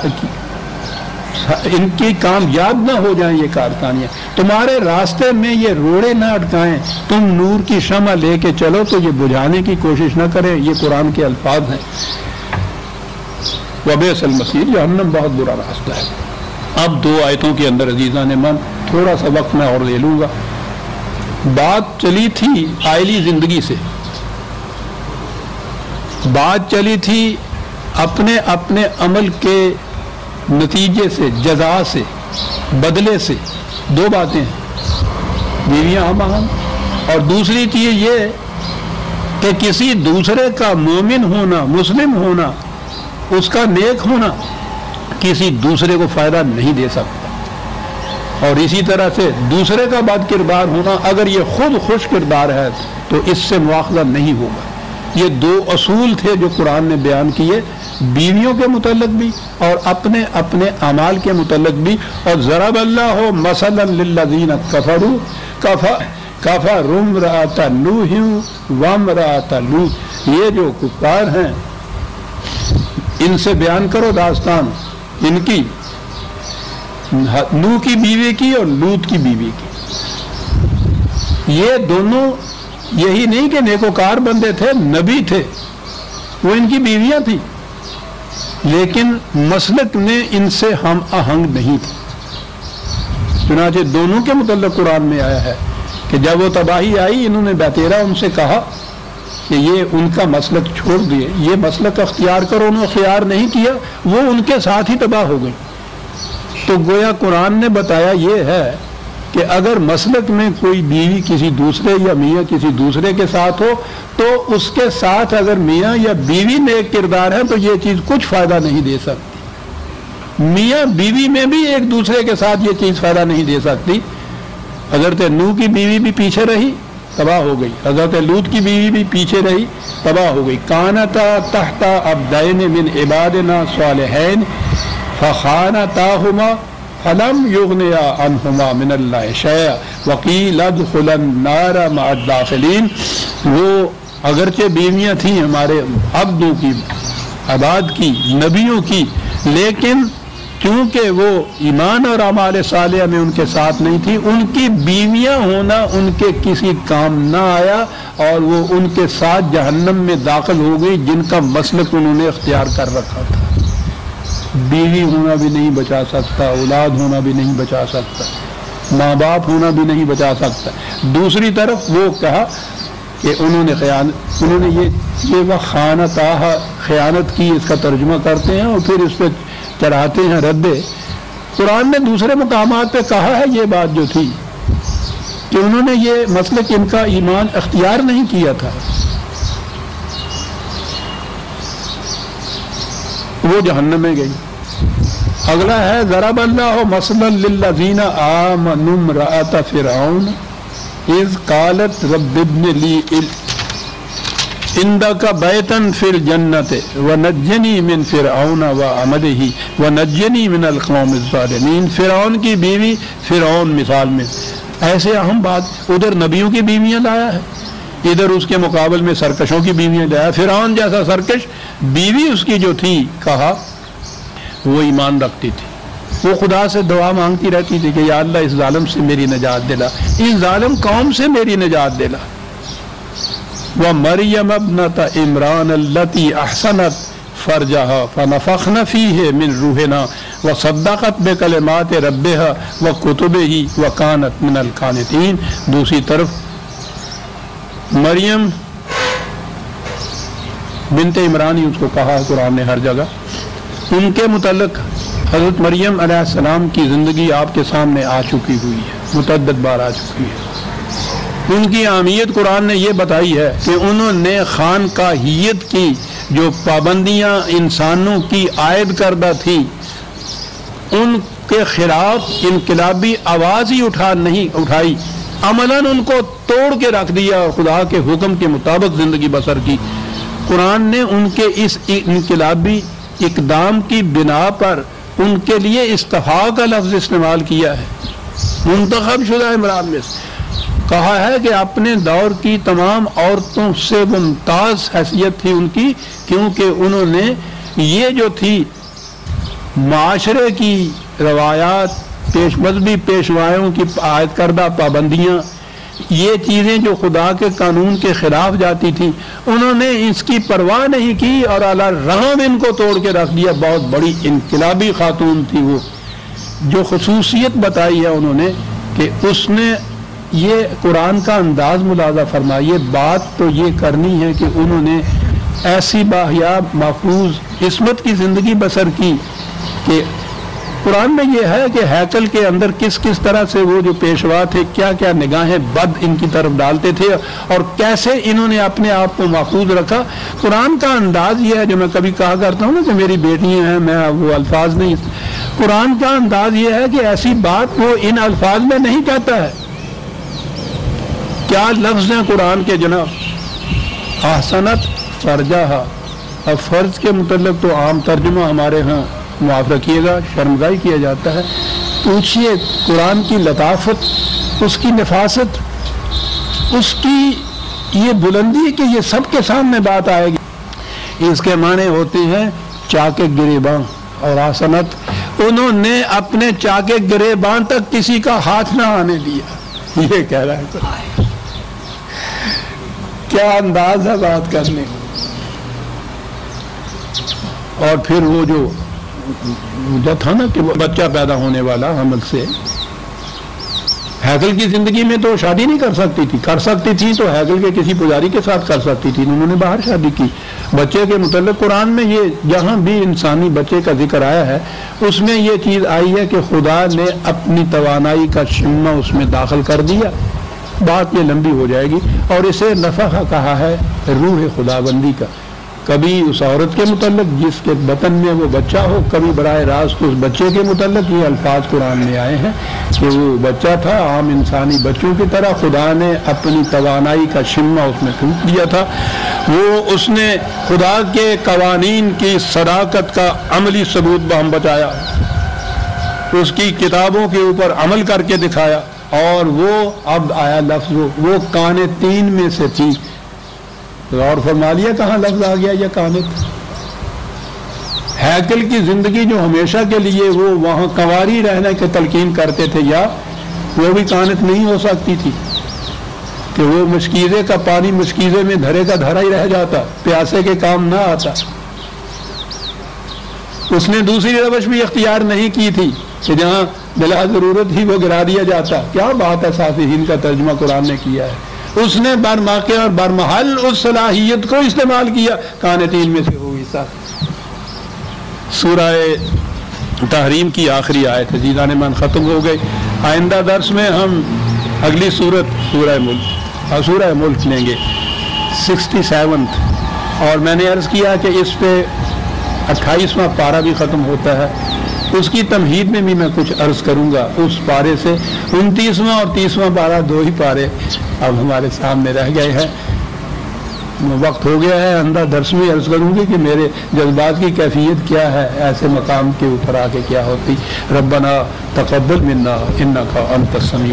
इनकी कामयाब ना हो जाएँ ये कारखानियाँ तुम्हारे रास्ते में ये रोड़े ना अटकाएँ। तुम नूर की शमा लेके चलो तो ये बुझाने की कोशिश ना करें। ये कुरान के अल्फाज हैं। वबे असल मसीर जहन्नम बहुत बुरा रास्ता है। अब दो आयतों के अंदर अजीज़ा ने मन, थोड़ा सा वक्त मैं और ले लूँगा। बात चली थी आयली ज़िंदगी से। बात चली थी अपने अपने अमल के नतीजे से, जजा से, बदले से, दो बातें हैं। बीवियाँ हम और दूसरी चीज़ ये कि किसी दूसरे का मोमिन होना, मुस्लिम होना, उसका नेक होना, किसी दूसरे को फ़ायदा नहीं दे सकता। और इसी तरह से दूसरे का बद किरदार होना, अगर ये खुद खुश किरदार है तो इससे मुआवजा नहीं होगा। ये दो असूल थे जो कुरान ने बयान किए, बीवियों के मुतलक भी और अपने अपने अमाल के मुतलक भी। और ज़रब अल्लाह हो मसलन कफरू, कफा कफा रुम रहा लूह वम रहा लू। ये जो कुफार हैं, इनसे बयान करो दास्तान, इनकी, नू की बीवी की और लूत की बीवी की। ये दोनों, यही नहीं कि नेकोकार बंदे थे, नबी थे, वो इनकी बीवियाँ थी। लेकिन मसलक ने इनसे हम आहंग नहीं थे। चुनाचे दोनों के मुतल कुरान में आया है कि जब वो तबाही आई, इन्होंने बेतेरा उनसे कहा कि ये उनका मसलक छोड़ दिए। ये मसलक अख्तियार करो, उन्होंने अख्तियार नहीं किया, वो उनके साथ ही तबाह हो गई। तो गोया कुरान ने बताया ये है कि अगर मसलक में कोई बीवी किसी दूसरे या मियाँ किसी दूसरे के साथ हो तो उसके साथ अगर मियाँ या बीवी में एक किरदार है तो ये चीज़ कुछ फ़ायदा नहीं दे सकती। मियाँ बीवी में भी एक दूसरे के साथ ये चीज़ फ़ायदा नहीं दे सकती। हज़रत नू की बीवी भी पीछे रही, तबाह हो गई। हज़रत लूत की बीवी भी पीछे रही, तबाह हो गई। कानता तहता अब दैन मिन इबादना सालहैन फ़खाना ताहुमा फलम युगनया अनहुमा मिनल्ला शया वकील नारा दाखिलीन वो अगरचे बीवियाँ थी हमारे अब्दों की आबाद की नबियों की लेकिन क्योंकि वो ईमान और अमाल सालिया में उनके साथ नहीं थी उनकी बीवियाँ होना उनके किसी काम ना आया और वो उनके साथ जहन्नम में दाखिल हो गई जिनका मसलक उन्होंने अख्तियार कर रखा था बीवी होना भी नहीं बचा सकता, औलाद होना भी नहीं बचा सकता माँ बाप होना भी नहीं बचा सकता। दूसरी तरफ़ वो कहा कि उन्होंने खयान, उन्होंने ये ये वह खाना ताह, ख़यानत की, इसका तर्जुमा करते हैं और फिर इस पर चढ़ाते हैं रद्दे। कुरान ने दूसरे मकाम पर कहा है ये बात जो थी कि उन्होंने ये मसले इनका ईमान अख्तियार नहीं किया था। वो जहन्नम में गई। अगला है, जरा बल्ला हो मसलजीना आमनुम रात फिरौन इज़ कालत रबिबन ली इंदा का बैतन फिर जन्नत, व नजनी मिन फिर व अमद ही व नजनी मिन अलकौमिन फिर की बीवी फिर मिसाल में। ऐसे अहम बात, उधर नबियों की बीवियाँ लाया है। इधर उसके मुकाबले में सरकशों की बीवियाँ लाया फिर जैसा सरकश, बीवी उसकी जो थी, कहा, वो ईमान रखती थी। वो खुदा से दुआ मांगती रहती थी कि या अल्लाह, इस जालम से मेरी नजात दिला। इस जालम कौम से मेरी नजात दिला। वह मरियम अबनत इमरान अल्लती अहसनत फ़रजह फ़नफ़न फ़ी है मिन रूहना, व सद्दाकत बे कलमात रब व कुतुब ही व कानत मिन अलकानतीन दूसरी तरफ़ मरियम बिनते इमरान ही उसको कहा है कुरान ने हर जगह। उनके मुतलक हज़रत मरियम सलाम की ज़िंदगी आपके सामने आ चुकी हुई है मुतद बार आ चुकी है। उनकी अहमियत कुरान ने यह बताई है कि उन्होंने खान का हियत की, जो पाबंदियाँ इंसानों की आयद करदा थी, उनके खिलाफ इनकलाबी आवाज़ ही उठा नहीं, उठाई। अमलन उनको तोड़ के रख दिया और खुदा के हुक्म के मुताबिक ज़िंदगी बसर की। कुरान ने उनके इस इनकलाबी, इकदाम की बिना पर उनके लिए इस्तफा का लफ्ज इस्तेमाल किया है। मुंतखब शुदा इमरान में कहा है कि अपने दौर की तमाम औरतों से मुमताज़ हैसियत थी उनकी, क्योंकि उन्होंने ये जो थी, माशरे की रवायात पेश मजहबी पेशवाओं की आयद करदा पाबंदियाँ, ये चीज़ें जो खुदा के कानून के खिलाफ जाती थी, उन्होंने इसकी परवाह नहीं की और अला रहम इनको तोड़ के रख दिया। बहुत बड़ी इनकलाबी खातून थी वो। जो खसूसियत बताई है उन्होंने कि उसने ये कुरान का अंदाज मुलाजा फरमाइए बात तो ये करनी है कि उन्होंने ऐसी बाहियाब महफूज इसमत की ज़िंदगी बसर की कि कुरान में यह है कि हैकल के अंदर किस किस तरह से वो जो पेशवा थे क्या क्या निगाहें बद इनकी तरफ़ डालते थे और कैसे इन्होंने अपने आप को महफूज रखा। कुरान का अंदाज यह है जो मैं कभी कहा करता हूँ ना कि मेरी बेटियाँ हैं, मैं वो अल्फाज नहीं। कुरान का अंदाज यह है कि ऐसी बात वो इन अल्फाज में नहीं कहता है। क्या लफ्ज हैं कुरान के जनाब? आसनत फर्जा अब फ़र्ज़ के मतलब तो आम तर्जुमा हमारे यहाँ माफ़ रखिएगा शर्मगाई किया जाता है। पूछिए कुरान की लताफत, उसकी नफासत, उसकी ये बुलंदी कि ये सबके सामने बात आएगी। इसके माने होते हैं चाके गिरेबां और आसनत उन्होंने अपने चाके गिरेबां तक किसी का हाथ ना आने दिया। ये कह रहा है तो। क्या अंदाज है बात करने और फिर वो जो मुद्दा था ना कि बच्चा पैदा होने वाला हमल से। हैगल की ज़िंदगी में तो शादी नहीं कर सकती थी। कर सकती थी तो हैगल के किसी पुजारी के साथ कर सकती थी। उन्होंने बाहर शादी की। बच्चे के मतलब कुरान में ये जहाँ भी इंसानी बच्चे का ज़िक्र आया है, उसमें ये चीज़ आई है कि खुदा ने अपनी तोानाई का शिमा उसमें दाखिल कर दिया। बात ये लंबी हो जाएगी। और इसे नफा कहा है रूह खुदाबंदी का। कभी उस औरत के मुतलक जिसके बतन में वो बच्चा हो, कभी बर रास्त उस बच्चे के मुतलक ये अल्फाज कुरान में आए हैं कि वो बच्चा था, आम इंसानी बच्चों की तरह खुदा ने अपनी तोानाई का शिमा उसमें फूक दिया था। वो उसने खुदा के कवानीन की सदाकत का अमली सबूत बहम बचाया। उसकी किताबों के ऊपर अमल करके दिखाया। और वो, अब आया लफ्ज़ वो कान तीन में से थी। गौर फरमा लिया कहाँ लफ्ज आ गया या कानित हैकल की ज़िंदगी जो हमेशा के लिए वो वहाँ कंवारी रहने के तलकीन करते थे या वो भी कानित नहीं हो सकती थी कि वो मशकीज़े का पानी मशकीज़े में धरे का धरा ही रह जाता, प्यासे के काम ना आता। उसने दूसरी रवश भी अख्तियार नहीं की थी कि जहाँ बिला ज़रूरत ही वो गिरा दिया जाता। क्या बात है ही का तर्जमा कुरान ने किया है। उसने बरमाके और बरमहल उस सलाहियत को इस्तेमाल किया। कान तीन में से हो हिस्सा सूरह तहरीम की आखिरी आयत है। जीदान मन ख़त्म हो गए आइंदा दर्स में हम अगली सूरत, सूरह मुल्क और सूरह मुल्क लेंगे। सिक्सटी सेवन्थ और मैंने अर्ज़ किया कि इस पर अट्ठाईसवा पारा भी ख़त्म होता है। उसकी तमहीद में भी मैं कुछ अर्ज़ करूँगा उस पारे से। उनतीसवां और तीसवा पारा दो ही पारे अब हमारे सामने रह गए हैं। वक्त हो गया है अंदर दर्श में अर्ज़ करूँगी कि मेरे जज्बात की कैफियत क्या है, ऐसे मकाम के ऊपर आके क्या होती। रबना तकबल मिन्ना इन्ना का अंत समी